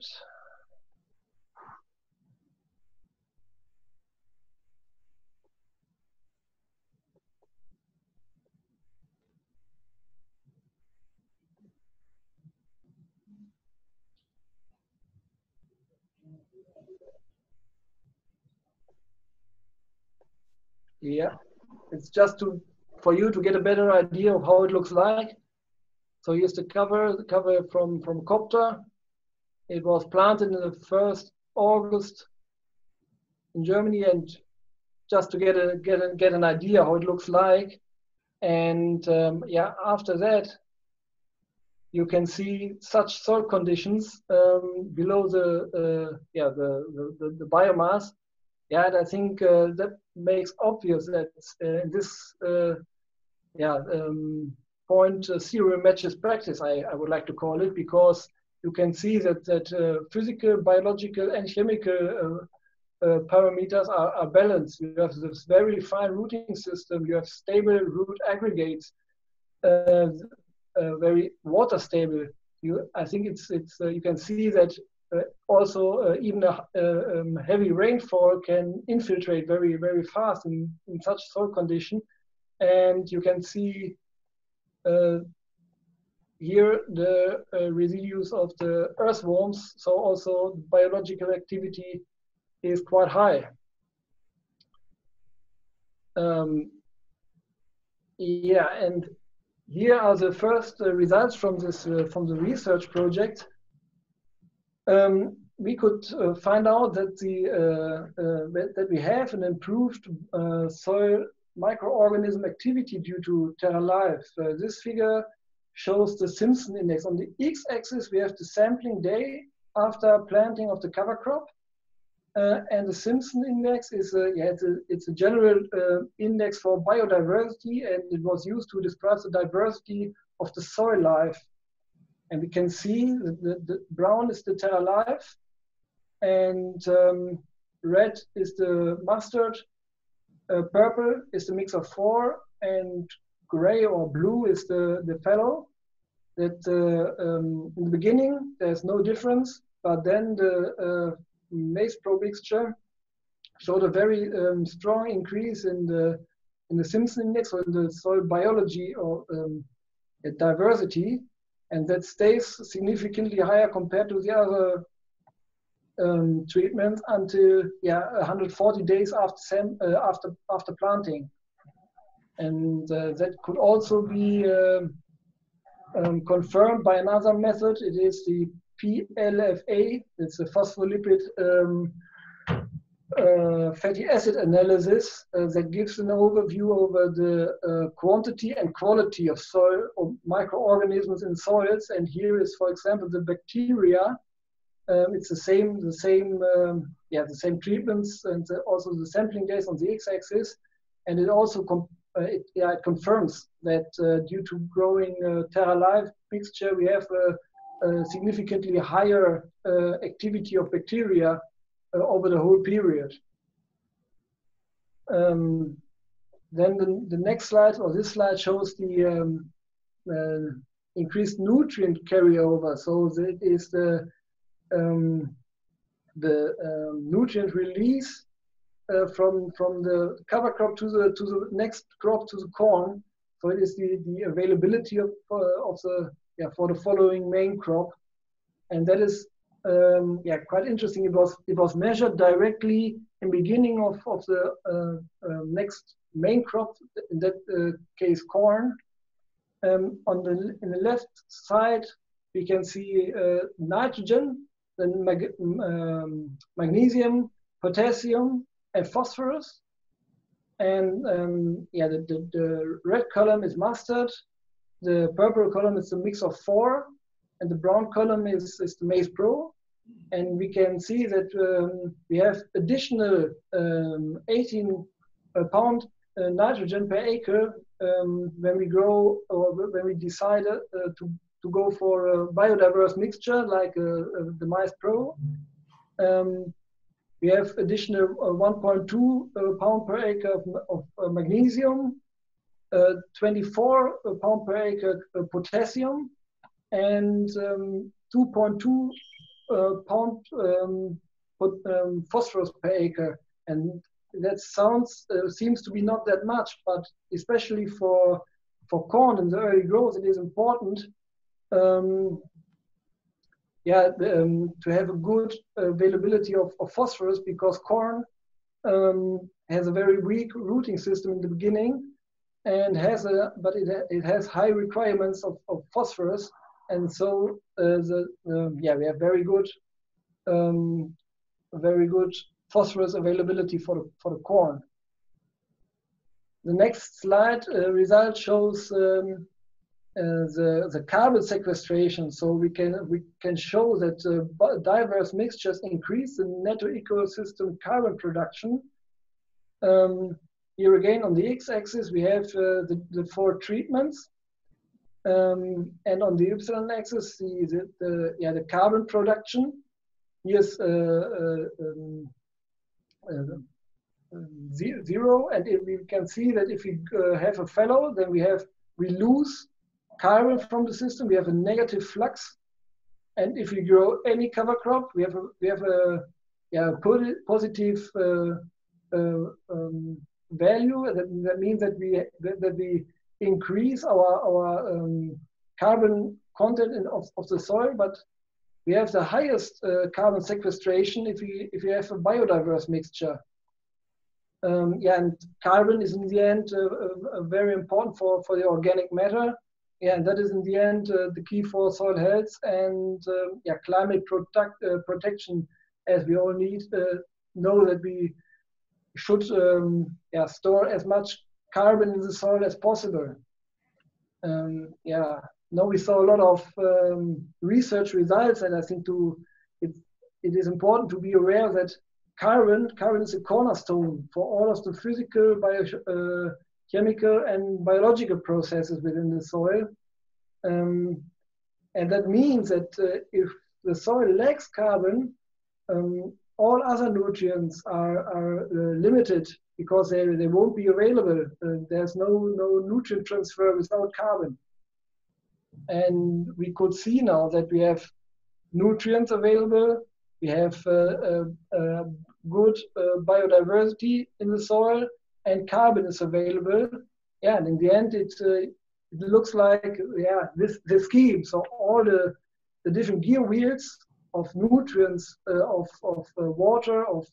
C: Yeah, it's just to for you to get a better idea of how it looks like. So here's the cover, the cover from, from Copter. It was planted in the first August in Germany and just to get a get a, get an idea how it looks like. And um, yeah, after that, you can see such soil conditions um, below the uh, yeah the, the, the biomass. Yeah, and I think uh, that makes obvious that uh, this uh, yeah, um, point uh, zero matches practice, I, I would like to call it, because you can see that, that uh, physical, biological, and chemical uh, uh, parameters are, are, balanced. You have this very fine rooting system, you have stable root aggregates, uh, uh, very water stable. You, I think it's, it's you can see that also even a um, heavy rainfall can infiltrate very, very fast in, in such soil condition and you can see uh, here the uh, residues of the earthworms, so also biological activity is quite high. Um, yeah, and here are the first uh, results from this uh, from the research project. Um, we could uh, find out that the uh, that we have an improved soil microorganism activity due to TerraLife. Uh, this figure shows the Simpson index. On the x-axis, we have the sampling day after planting of the cover crop. Uh, and the Simpson index is a, yeah, it's a, it's a general uh, index for biodiversity, and it was used to describe the diversity of the soil life. And we can see that the, the brown is the TerraLife, and um, red is the mustard, uh, purple is the mix of four, and gray or blue is the, the fallow. That uh, um, in the beginning there's no difference, but then the uh, pro mixture showed a very um, strong increase in the in the Simpson index or in the soil biology or um, diversity, and that stays significantly higher compared to the other um, treatments until yeah 140 days after sem- uh, after after planting, and uh, that could also be um, um, confirmed by another method. It is the PLFA. It's a phospholipid um, uh, fatty acid analysis uh, that gives an overview over the uh, quantity and quality of soil or microorganisms in soils. And here is, for example, the bacteria. Um, it's the same, the same, um, yeah, the same treatments, and the, also the sampling days on the x-axis. And it also it, yeah, it confirms that due to growing TerraLife mixture, we have a, a significantly higher activity of bacteria uh, over the whole period. Um, then the, the next slide, or this slide, shows the um, uh, increased nutrient carryover. So that is the um, the um, nutrient release uh, from from the cover crop to the to the next crop to the corn. So it is the the availability of uh, of the yeah for the following main crop, and that is um, yeah, quite interesting. It was it was measured directly in beginning of of the uh, uh, next main crop, in that uh, case corn. Um, on the in the left side, we can see uh, nitrogen, then mag um, magnesium, potassium, and phosphorus. And um, yeah, the, the, the red column is mustard. The purple column is a mix of four, and the brown column is, is the maize pro and we can see that um, we have additional um, 18 uh, pound uh, nitrogen per acre um, when we grow or when we decide uh, to, to go for a biodiverse mixture like uh, uh, the Maize Pro. Um, we have additional uh, 1.2 pound per acre of, of magnesium, 24 pound per acre potassium, and um, 2.2 uh, pound um, um, phosphorus per acre, and that sounds uh, seems to be not that much, but especially for for corn in the early growth, it is important. Um, yeah, um, to have a good availability of, of phosphorus because corn um, has a very weak rooting system in the beginning and has a but it, it has high requirements of, of phosphorus and so uh, the um, yeah we have very good um, very good phosphorus availability for the, for the corn. The next slide uh, result shows um, uh, the, the carbon sequestration. So we can, we can show that uh, diverse mixtures increase the netto ecosystem carbon production. Um, here again on the x-axis we have uh, the, the four treatments. Um, and on the y-axis the, the, yeah, the carbon production. Here's uh, uh, um, uh, zero, and if we can see that if we have a fallow, then we have we lose carbon from the system. We have a negative flux, and if we grow any cover crop, we have a we have a yeah positive uh, uh, um, value. That, that means that we that, that we increase our our um, carbon content in, of, of the soil, but we have the highest uh, carbon sequestration if we if we have a biodiverse mixture. Um, yeah, and carbon is in the end uh, uh, very important for for the organic matter. Yeah, and that is in the end uh, the key for soil health and um, yeah climate protect, uh, protection, as we all need uh, know that we should um, yeah store as much carbon in the soil as possible. Um, yeah, now we saw a lot of um, research results, and I think to it, it is important to be aware that carbon carbon is a cornerstone for all of the physical, bio, uh, chemical, and biological processes within the soil. Um, and that means that uh, if the soil lacks carbon, um, all other nutrients are, are uh, limited because they, they won't be available. There's no, no nutrient transfer without carbon. And we could see now that we have nutrients available, we have uh, uh, uh, good uh, biodiversity in the soil, and carbon is available. Yeah, and in the end, it, uh, it looks like yeah this the scheme. So all the the different gear wheels of nutrients, uh, of of water, of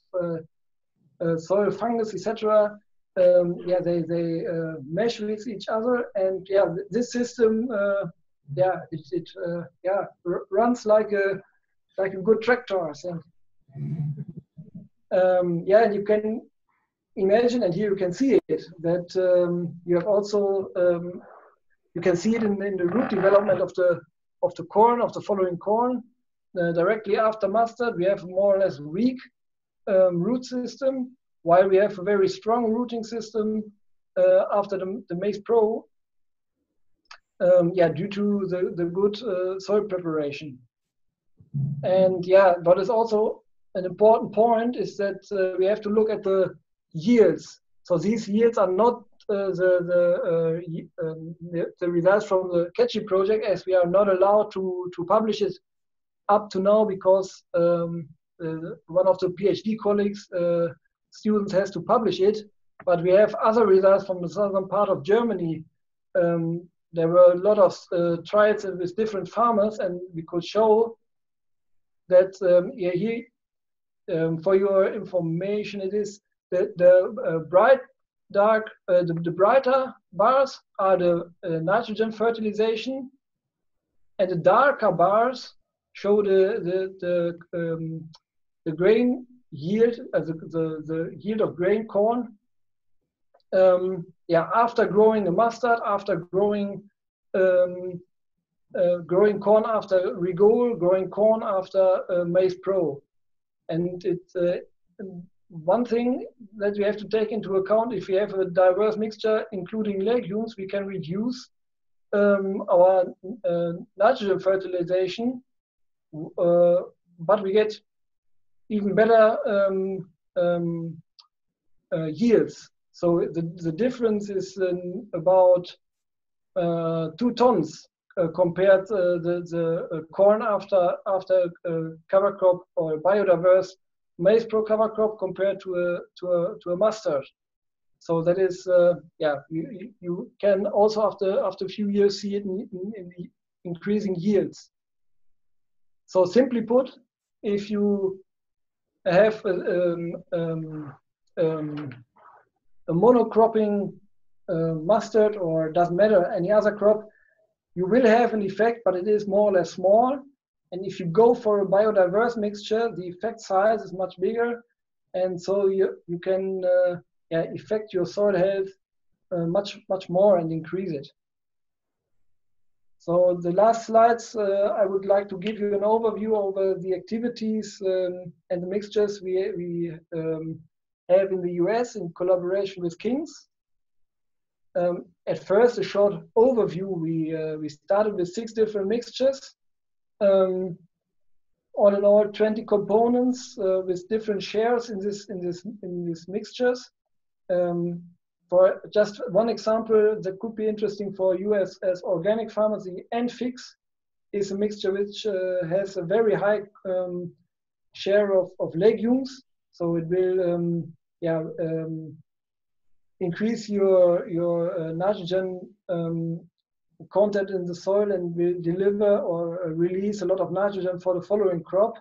C: soil fungus, etc. Um, yeah, they they mesh with each other, and yeah, this system yeah, it, it uh, yeah runs like a like a good tractor, I think. Um, yeah, and you can imagine, and here you can see it, that um, you have also um, you can see it in, in, the root development of the of the corn of the following corn. Uh, directly after mustard, we have more or less weak um, root system, while we have a very strong rooting system uh, after the, the maize pro um, yeah, due to the, the good uh, soil preparation. And yeah, what is also an important point is that uh, we have to look at the yields. So these yields are not uh, the, the, uh, um, the, the, results from the Catchy project as we are not allowed to, to publish it up to now because um, one of the PhD colleagues, uh, students has to publish it. But we have other results from the southern part of Germany um, there were a lot of uh, trials with different farmers, and we could show that um, yeah, here, um, for your information, it is the, the uh, bright, dark, uh, the, the, brighter bars are the uh, nitrogen fertilization, and the darker bars show the the the, um, the grain yield, uh, the, the, the yield of grain corn um, yeah, after growing the mustard, after growing um, uh, growing corn after rigol, growing corn after uh, maize pro, and it's uh, one thing that we have to take into account. If we have a diverse mixture, including legumes, we can reduce um, our uh, nitrogen fertilization, uh, but we get even better um, um, uh, yields so the, the difference is about uh, two tons uh, compared uh, the, the uh, corn after after uh, cover crop or biodiverse maize pro cover crop compared to a to a to a mustard. So that is yeah you, you can also after after a few years see it in, in, in the increasing yields. So simply put, if you have um, um, um, a monocropping uh, mustard or doesn't matter any other crop, you will have an effect, but it is more or less small. And if you go for a biodiverse mixture, the effect size is much bigger, and so you you can uh, yeah, affect your soil health uh, much much more and increase it. So the last slides, uh, I would like to give you an overview over the activities um, and the mixtures we we um, have in the US in collaboration with King's. Um, at first, a short overview. We uh, we started with six different mixtures. Um, all in all, 20 components uh, with different shares in this in this in these mixtures. Um, for just one example that could be interesting for you as, as organic farmers, the N-Fix is a mixture which uh, has a very high um, share of, of legumes. So it will um, yeah, um, increase your your uh, nitrogen um, content in the soil and will deliver or uh, release a lot of nitrogen for the following crop.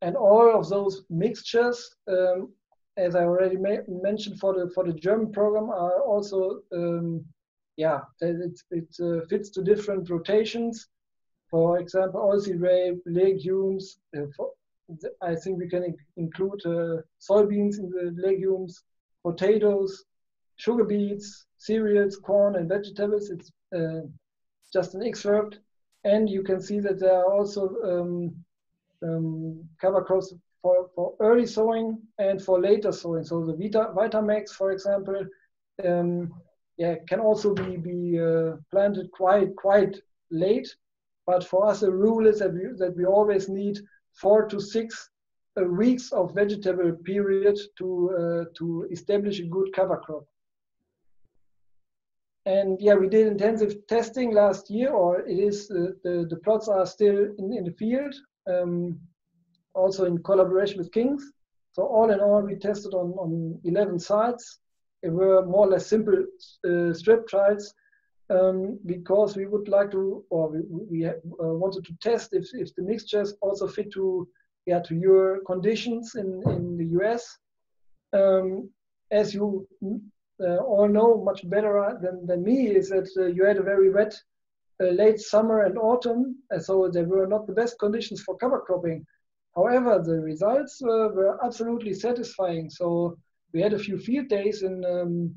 C: And all of those mixtures, um, as I already mentioned for the for the German program, are also um, yeah, it it uh, fits to different rotations. For example, oilseed rape, legumes, uh, for, I think we can include uh, soybeans in the legumes, potatoes, sugar beets, cereals, corn, and vegetables. It's uh, just an excerpt. And you can see that there are also um, um, cover crops for, for early sowing and for later sowing. So the Vita, Vitamax, for example, um, yeah, can also be, be uh, planted quite quite late. But for us, the rule is that we, that we always need four to six uh, weeks of vegetable period to uh, to establish a good cover crop. And yeah, we did intensive testing last year, or it is uh, the, the plots are still in, in the field. um, also in collaboration with Kings. So all in all, we tested on, on 11 sites. It were more or less simple uh, strip trials um, because we would like to, or we, we uh, wanted to test if, if the mixtures also fit to, yeah, to your conditions in, in the US. Um, as you uh, all know much better than, than me, is that uh, you had a very wet uh, late summer and autumn, and so there were not the best conditions for cover cropping. However, the results uh, were absolutely satisfying. So we had a few field days in, um,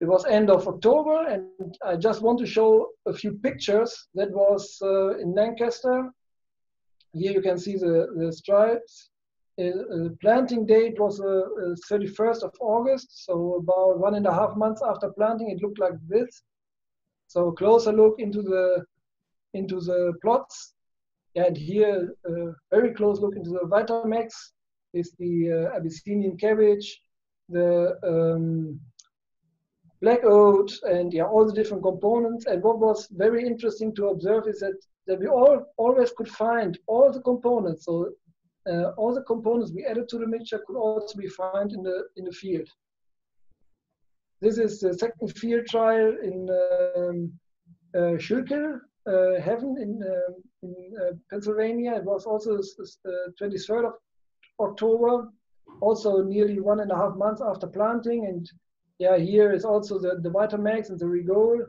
C: it was end of October, and I just want to show a few pictures. That was uh, in Lancaster. Here you can see the, the stripes. Uh, planting date was uh, 31st of August, so about one and a half months after planting, it looked like this. So closer look into the into the plots and here, uh, very close look into the Vitamax is the uh, Abyssinian cabbage, the um, black oat, and yeah, all the different components. And what was very interesting to observe is that, that we all always could find all the components. So uh, all the components we added to the mixture could also be found in the in the field. This is the second field trial in um, uh, Schuylkill, uh, Haven in, uh, in uh, Pennsylvania. It was also the 23rd of October, also nearly one and a half months after planting. And yeah, here is also the, the Vitamax and the Rigol.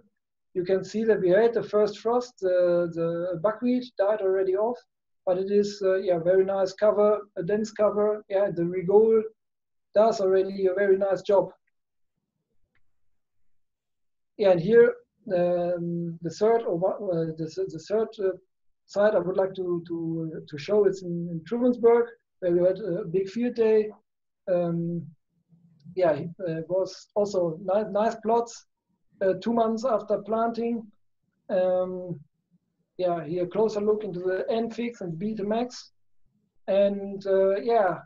C: You can see that we had the first frost, the, the buckwheat died already off, but it is uh, yeah very nice cover, a dense cover. Yeah, the Rigol does already a very nice job. Yeah, and here um, the third or uh, the, the third uh, site I would like to to to show It's in, in Trumansburg where we had a big field day. Um, yeah, uh, it was also nice, nice plots. Uh, two months after planting. Um, yeah, here closer look into the N-Fix and Betamax. And uh, yeah,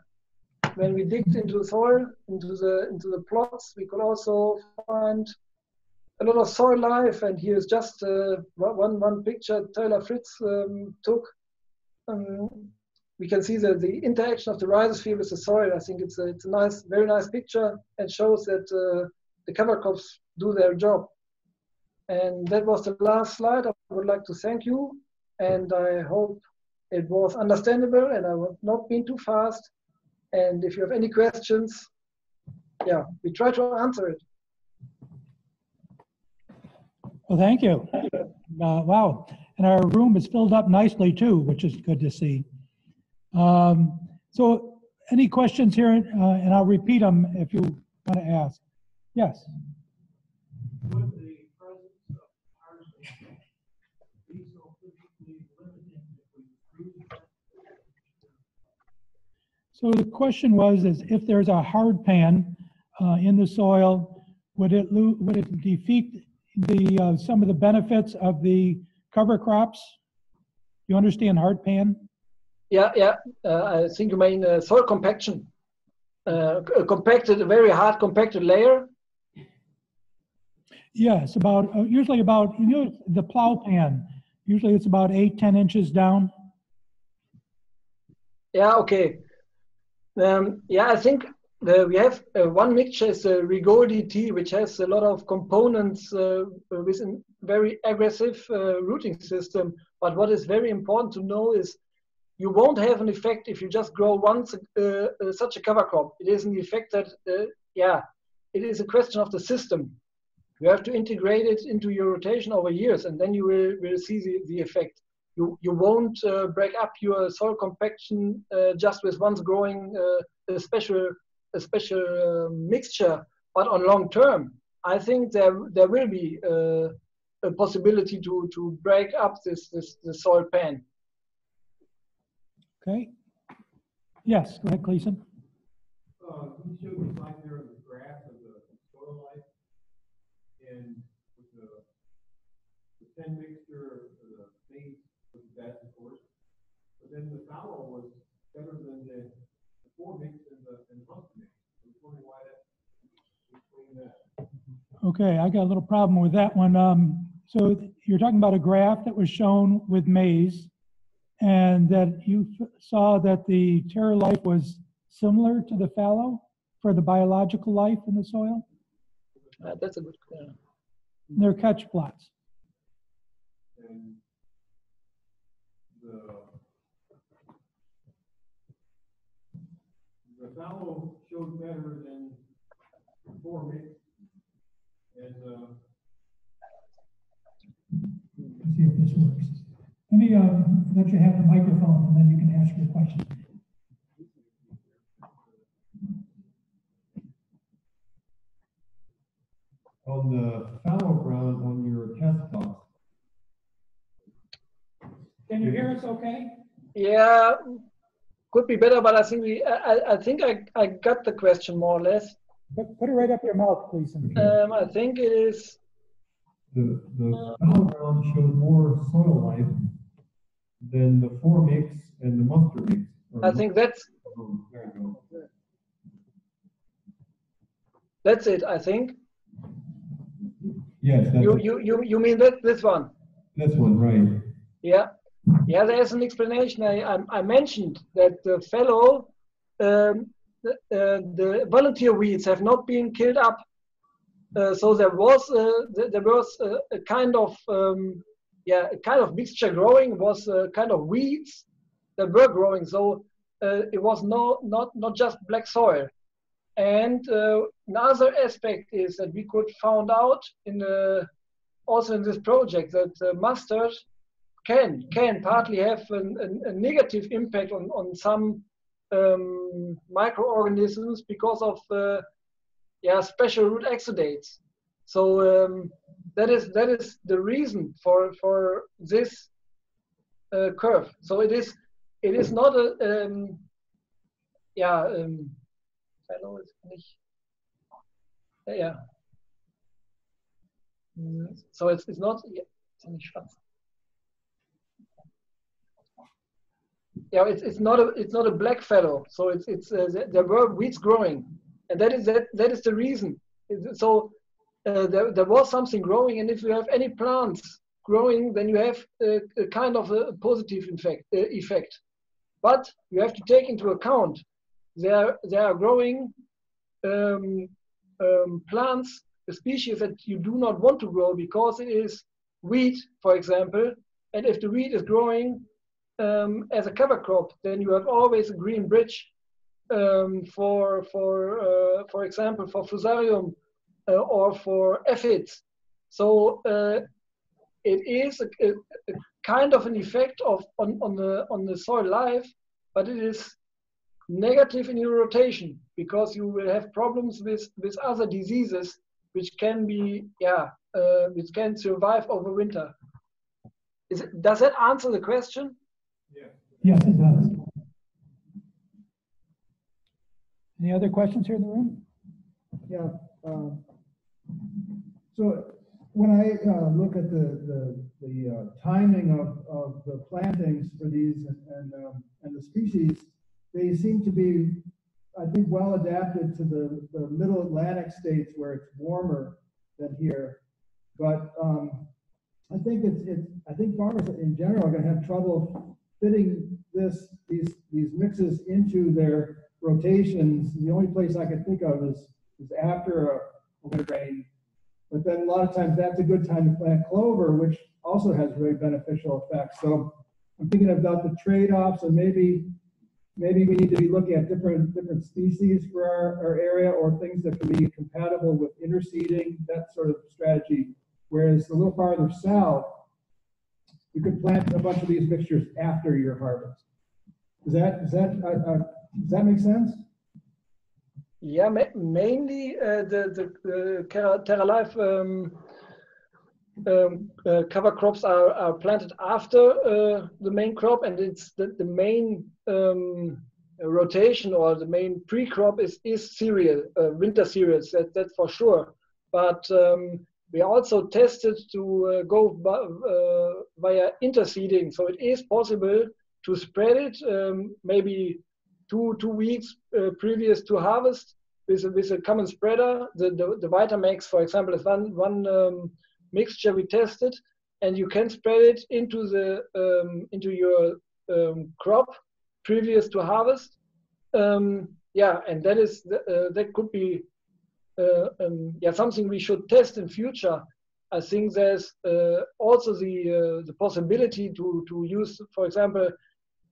C: when we digged into the soil, into the into the plots, we could also find a lot of soil life, and here's just uh, one one picture Taylor Fritz um, took. Um, we can see the, the interaction of the rhizosphere with the soil. I think it's a, it's a nice, very nice picture and shows that uh, the cover crops do their job. And that was the last slide. I would like to thank you, and I hope it was understandable and I have not been too fast. And if you have any questions, yeah, we try to answer it.
A: Well, thank you. Uh, wow. And our room is filled up nicely too, which is good to see. Um, so any questions here? Uh, and I'll repeat them if you want to ask. Yes. So the question was, is if there's a hard pan uh, in the soil, would it would it defeat the uh, some of the benefits of the cover crops? You understand hard pan?
C: Yeah, yeah. Uh, I think you mean uh, soil compaction. Uh, a compacted, a very hard compacted layer.
A: Yes, about uh, usually about you know the plow pan. Usually it's about eight ten inches down.
C: Yeah. Okay. Um, yeah, I think uh, we have uh, one mixture is a Rigol DT, which has a lot of components uh, with a very aggressive uh, rooting system. But what is very important to know is you won't have an effect if you just grow once uh, uh, such a cover crop. It is an effect that, yeah, it is a question of the system. You have to integrate it into your rotation over years, and then you will, will see the, the effect. You, you won't break up your soil compaction just with once growing a special a special uh, mixture, but on long term, I think there there will be uh, a possibility to to break up this this the soil pan.
A: Okay. Yes, go ahead, Cleason.
D: Uh, you showed the slide there of the graph of the soil life, and with the the ten mixture, the maize was the best, of course, but then the fallow was better than the four mix and the, and the mix. I was wondering why that, explain that.
A: Okay, I got a little problem with that one. Um, so you're talking about a graph that was shown with maize, and that you f- saw that the TerraLife was similar to the fallow for the biological life in the soil.
C: Uh, that's a good. Yeah.
A: They're catch plots.
D: And the the fallow showed better than four mix. And, uh,
A: Let's see if this works. Let me, uh, let you have the microphone and then you can ask your question.
D: on the fallow ground on your test box,
A: Can you hear us okay?
C: Yeah, could be better, but I think we. I, I- I think I, I got the question more or less.
A: Put, put it right up your mouth, please.
C: Um, I think it is.
D: the, the fallow ground showed more soil life than the four mix and the mustard mix.
C: I think that's
D: Oh, There you go.
C: that's it. I think
D: Yes, that's,
C: you
D: it.
C: you you you mean that this one?
D: this one, right.
C: Yeah, yeah. There's an explanation. I I, I mentioned that the fellow, um, the, uh, the volunteer weeds have not been killed up. Uh, so there was uh, th- there was uh, a kind of um, yeah a kind of mixture growing was kind of weeds that were growing. So uh, it was no not not just black soil. And another aspect is that we could found out in the also in this project that mustard can can partly have an, an, a negative impact on on some um, microorganisms because of uh, yeah special root exudates. So um, that is that is the reason for for this uh, curve. So it is it is not a um, yeah um, fellow ist nicht yeah. Mm, So it's, it's not yeah. Yeah, it's, it's not a it's not a black fellow. So it's it's uh, there- there were weeds growing, and that is that that is the reason. So uh, there there was something growing, and if you have any plants growing, then you have a, a kind of a positive effect uh, effect. But you have to take into account there there are growing um, um, plants, a species that you do not want to grow because it is wheat, for example, and if the wheat is growing um, as a cover crop, then you have always a green bridge um, for, for, uh, for example, for fusarium uh, or for aphids. So uh, it is a, a, a kind of an effect of on, on the on the soil life, but it is negative in your rotation because you will have problems with with other diseases which can be yeah uh, which can survive over winter. Is it, does that answer the question?
A: Yes, it does. Any other questions here in the room?
E: Yeah, um, so when I uh, look at the, the, the uh, timing of, of the plantings for these and, and, um, and the species, they seem to be, I think, well adapted to the, the middle Atlantic states where it's warmer than here. But um, I think it's, it's, I think farmers in general are gonna have trouble fitting this, these, these mixes into their rotations. The only place I can think of is, is after a winter rain. But then a lot of times that's a good time to plant clover, which also has really beneficial effects. So I'm thinking about the trade-offs and maybe, maybe we need to be looking at different, different species for our, our area or things that can be compatible with interseeding, that sort of strategy. Whereas a little farther south, you could plant a bunch of these mixtures after your harvest. Does that, does that, uh, uh, does that make sense?
C: Yeah, ma- mainly uh, the the, the TerraLife um, um, uh, cover crops are, are planted after uh, the main crop, and it's the, the main um, rotation or the main pre-crop is is cereal, uh, winter cereals. That that's for sure. But um, we also tested to uh, go uh, via interseeding, so it is possible to spread it um, maybe two two weeks uh, previous to harvest with a, with a common spreader. The, the the Vitamax, for example, is one one um, mixture we tested, and you can spread it into the um, into your um, crop previous to harvest. Um, yeah, and that is uh, that could be um, yeah something we should test in future. I think there's uh, also the uh, the possibility to to use, for example,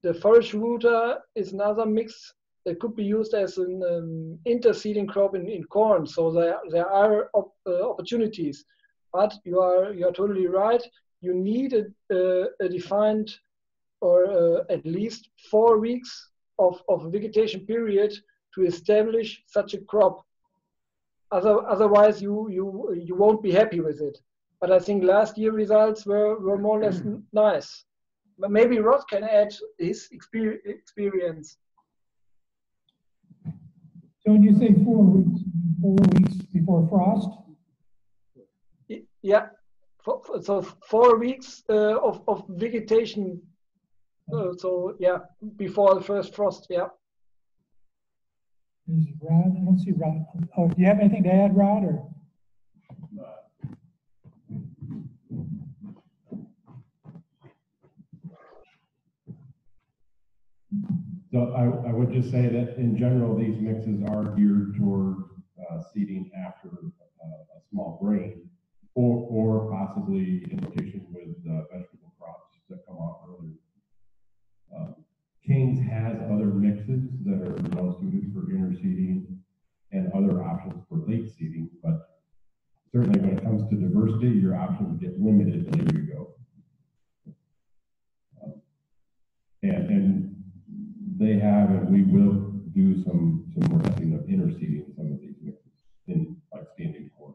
C: the forage router is another mix that could be used as an um, interseeding crop in, in corn. So there there are op uh, opportunities, but you are you are totally right. You need a, uh, a defined or uh, at least four weeks of, of vegetation period to establish such a crop. Other, otherwise, you, you, you won't be happy with it. But I think last year results were, were more or less nice. But maybe Ross can add his exper experience.
A: So when you say four weeks, four weeks before frost,
C: Yeah, so four weeks uh, of, of vegetation. Uh, so yeah, before the first frost. Yeah.
A: Is Rod, I don't see Rod. Oh, do you have anything to add, Rod, or?
B: So I, I would just say that in general, these mixes are geared toward uh, seeding after uh, a small grain or, or possibly in rotation with uh, vegetable crops that come off King's has other mixes that are well suited for interseeding and other options for late seeding, but certainly when it comes to diversity, your options get limited later you go. And, and they have, and we will do some, some more testing of interseeding some of these mixes in like standing corn.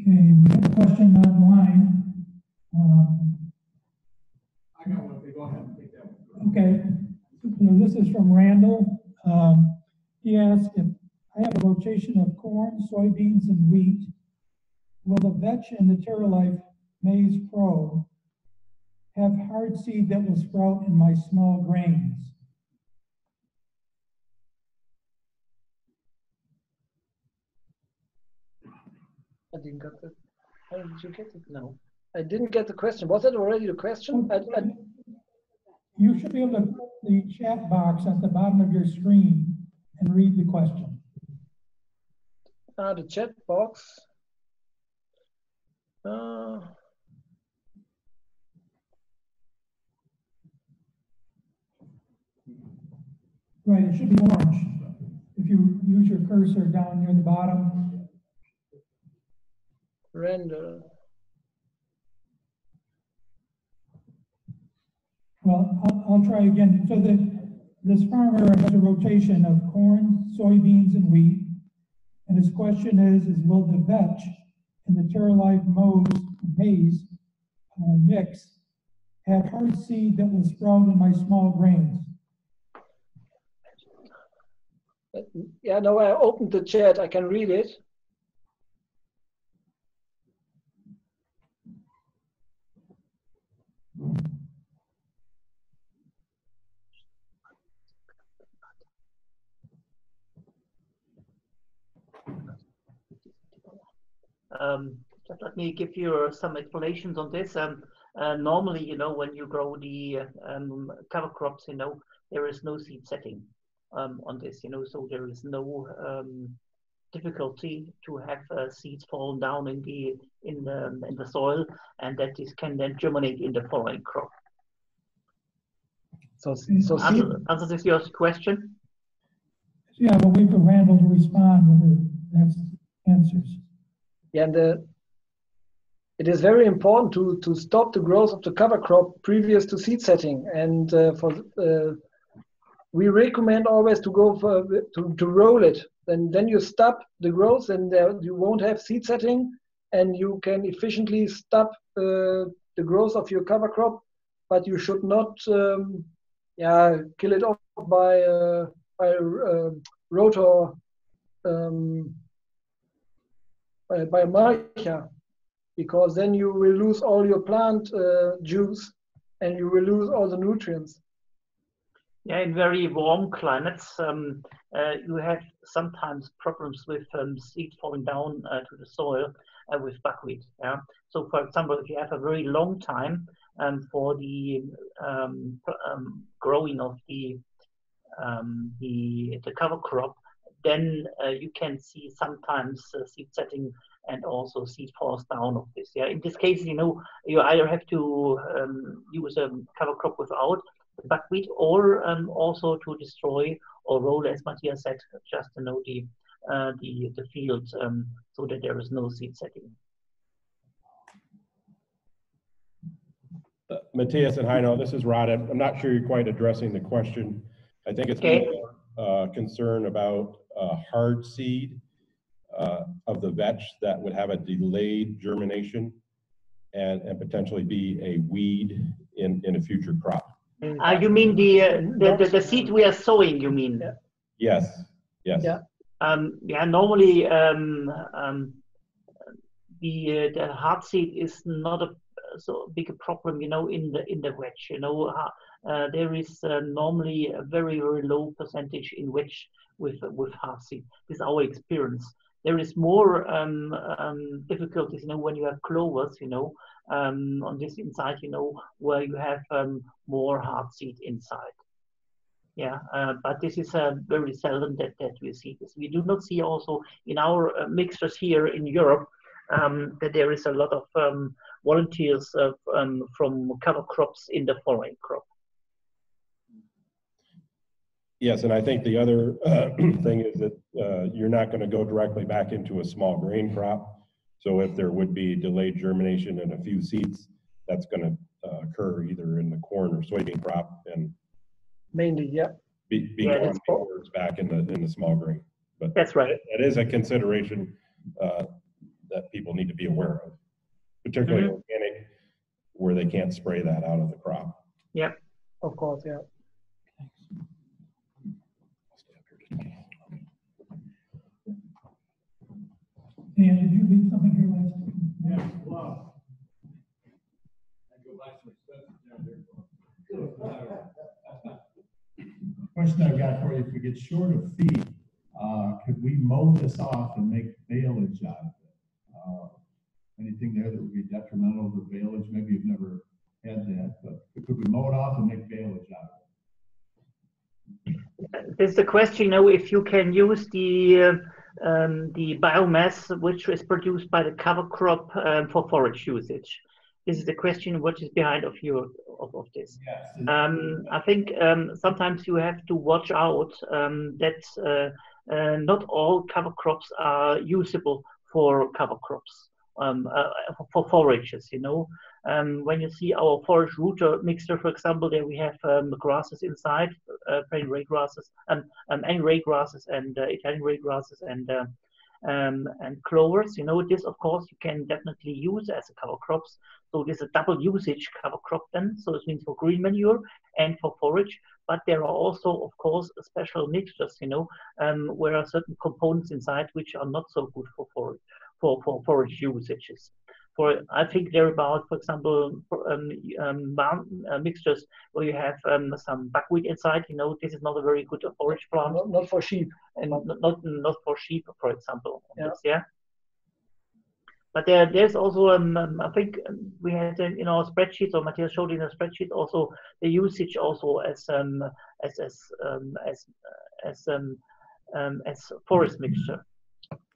A: Okay, we have a question online. Um,
D: I got one, okay, go ahead and take that one.
A: Okay, so this is from Randall. Um, he asks if I have a rotation of corn, soybeans, and wheat, will the vetch and the TerraLife Maize Pro have hard seed that will sprout in my small grains?
C: I didn't get it. How did you get it? No, I didn't get the question. Was that already the question? I, I,
A: You should be able to put the chat box at the bottom of your screen and read the question.
C: ah, the chat box. Uh,
A: Right, it should be orange. If you use your cursor down near the bottom,
C: render.
A: Well, I'll, I'll try again. So that this farmer has a rotation of corn, soybeans, and wheat. And his question is, is will the vetch and the TerraLife maize, maize uh, mix have hard seed that will sprout in my small grains?
C: Uh, Yeah, no, I opened the chat. I can read it.
F: Um, just let me give you some explanations on this. Um, uh, normally, you know, when you grow the um, cover crops, you know, there is no seed setting um, on this, you know, so there is no um, difficulty to have uh, seeds fall down in the in the in the soil, and that this can then germinate in the following crop.
C: So, so see,
F: Answer, answers this your question?
A: Yeah, we'll wait for Randall to respond with the answers.
C: And the, it is very important to to stop the growth of the cover crop previous to seed setting. And uh, for uh, we recommend always to go for to, to roll it. Then then you stop the growth, and there you won't have seed setting, and you can efficiently stop uh, the growth of your cover crop. But you should not, um, yeah, kill it off by uh, by uh, rotor. Um, by, by mulcher, because then you will lose all your plant uh, juice and you will lose all the nutrients.
F: Yeah, in very warm climates, um, uh, you have sometimes problems with um, falling down uh, to the soil uh, with buckwheat. Yeah. So, for example, if you have a very long time um, for the um, um, growing of the um, the the cover crop, then uh, you can see sometimes uh, seed setting and also seed falls down of this. Yeah. In this case, you know, you either have to um, use a cover crop without the buckwheat or um, also to destroy or roll, as Matthias said, just to know the uh, the the field um, so that there is no seed setting.
B: Uh, Matthias and Heino, this is Rod. I'm I'm not sure you're quite addressing the question. I think it's
F: Okay.
B: more uh, concern about uh, hard seed uh, of the vetch that would have a delayed germination and, and potentially be a weed in, in a future crop.
F: Uh, you mean the, uh, the, the the seed we are sowing? You mean?
B: Yes, yes.
C: Yeah.
F: Um, yeah, normally um, um, the uh, the hard seed is not a so big a problem, you know, in the in the vetch. You know, uh, there is uh, normally a very very low percentage in vetch with with seed. This is our experience. There is more um, um, difficulties, you know, when you have clovers, you know, um, on this inside, you know, where you have um, more hard seed inside. Yeah, uh, but this is uh, very seldom that, that we see this. We do not see also in our uh, mixtures here in Europe um, that there is a lot of volunteers from cover crops in the following crop.
B: Yes, and I think the other uh, (clears throat) thing is that uh, you're not going to go directly back into a small grain crop. So if there would be delayed germination in a few seeds, that's going to occur either in the corn or soybean crop and
C: Mainly, yeah.
B: be, be
F: Yeah,
B: going
C: cool.
B: back in the, in the small grain. But
F: That's right.
B: That is a consideration uh, that people need to be aware of, particularly
F: Mm-hmm.
B: organic, where they can't spray that out of the crop.
C: Yeah, of course, yeah.
A: Dan, did you leave something here last?
D: Yeah, wow. I go buy some expensive down there.
G: Question I've got for you, if we get short of feed, uh, could we mow this off and make baleage out of it? Uh, Anything there that would be detrimental to baleage? Maybe you've never had that, but could we mow it off and make baleage out of it?
F: This is the question, you know, if you can use the uh, um, the biomass which is produced by the cover crop um, for forage usage. This is the question what is behind of your of, of this.
G: Yes.
F: Um, I think um, sometimes you have to watch out um, that uh, uh, not all cover crops are usable for cover crops, um, uh, for forages, you know. Um, when you see our forage router mixture, for example, there we have um, grasses inside, uh, plain ray grasses, um, um, and ray grasses and uh, Italian ray grasses and uh, um, and clovers. You know, this of course you can definitely use as a cover crops. So this is a double usage cover crop then. So it means for green manure and for forage. But there are also, of course, special mixtures. You know, um, where are certain components inside which are not so good for forage for, for forage usages. For I think there are about, for example, um, um, uh, mixtures where you have um, some buckwheat inside. You know, this is not a very good forage plant
C: Not, not for sheep.
F: and not not, not for sheep, for example.
C: Yeah.
F: Yeah. But there, there's also, um, um, I think um, we had in our spreadsheet, or Matthias showed in a spreadsheet also the usage also as um, as as um, as uh, as um, um, as forest mixture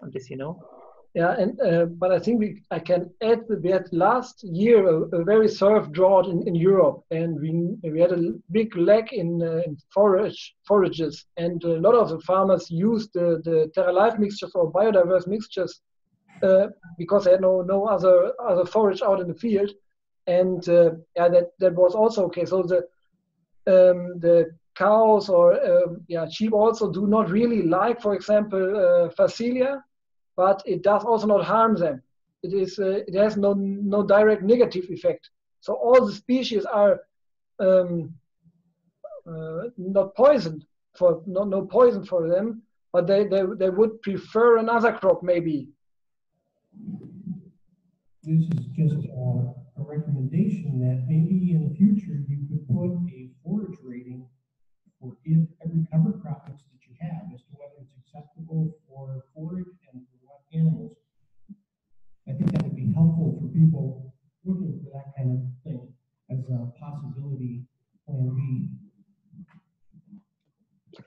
F: on this, you know.
C: Yeah, and uh, but I think we I can add that last year a, a very severe drought in, in Europe, and we we had a big lack in, uh, in forage forages, and a lot of the farmers used the the TerraLife mixtures or biodiverse mixtures uh, because they had no no other other forage out in the field, and uh, yeah, that that was also okay. So the um, the cows or um, yeah sheep also do not really like, for example, uh, Phacelia but it does also not harm them. It is uh, it has no no direct negative effect. So all the species are um, uh, not poisoned for no no poison for them, but they, they they would prefer another crop maybe.
H: This is just uh, a recommendation that maybe in the future you could put a forage rating for every cover crop that you have, as to whether it's acceptable for forage animals. I think that would be helpful for people looking for that kind of thing as a possibility plan B.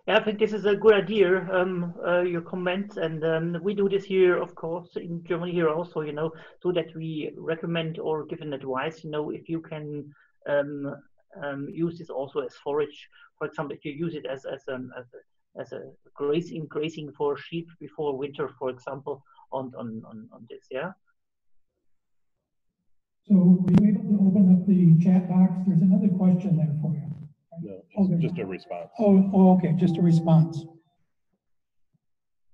F: Yeah, I think this is a good idea, um, uh, your comments, and um, we do this here, of course, in Germany here also, you know, so that we recommend or give an advice, you know, if you can um, um, use this also as forage. For example, if you use it as as an as a, as a grazing grazing for sheep before winter, for example, on on on, on this, yeah.
A: So were you able to open up the chat box? There's another question there for you.
B: No,
A: Oh,
B: just,
A: there's
B: just a response.
A: Oh, oh, okay, just a response.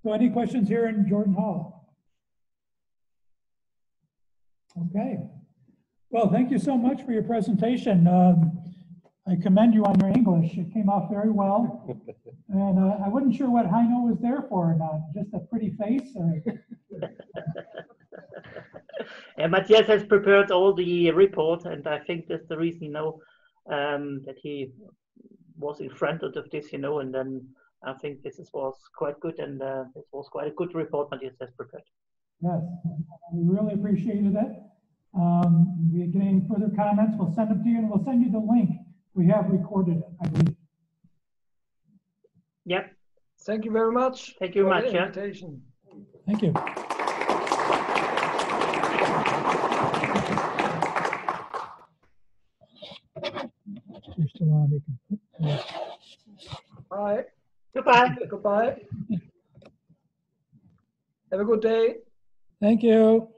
A: So any questions here in Jordan Hall? Okay. Well, thank you so much for your presentation. Um, I commend you on your English. It came off very well. (laughs) And uh, I wasn't sure what Heino was there for or not, just a pretty face or? (laughs)
F: And Matthias has prepared all the report, and I think that's the reason, you know, um, that he was in front of this, you know, and then I think this is, was quite good, and uh, this was quite a good report Matthias has prepared.
A: Yes, we really appreciated it. Um, we get any further comments, we'll send them to you and we'll send you the link. We have recorded it, I believe.
F: Yep,
C: Thank you very much.
F: Thank you
C: for the
F: much, yeah.
C: Invitation.
A: Thank you. You're still on, you can put-
C: Bye.
F: goodbye.
C: Goodbye. Have a good day.
A: Thank you.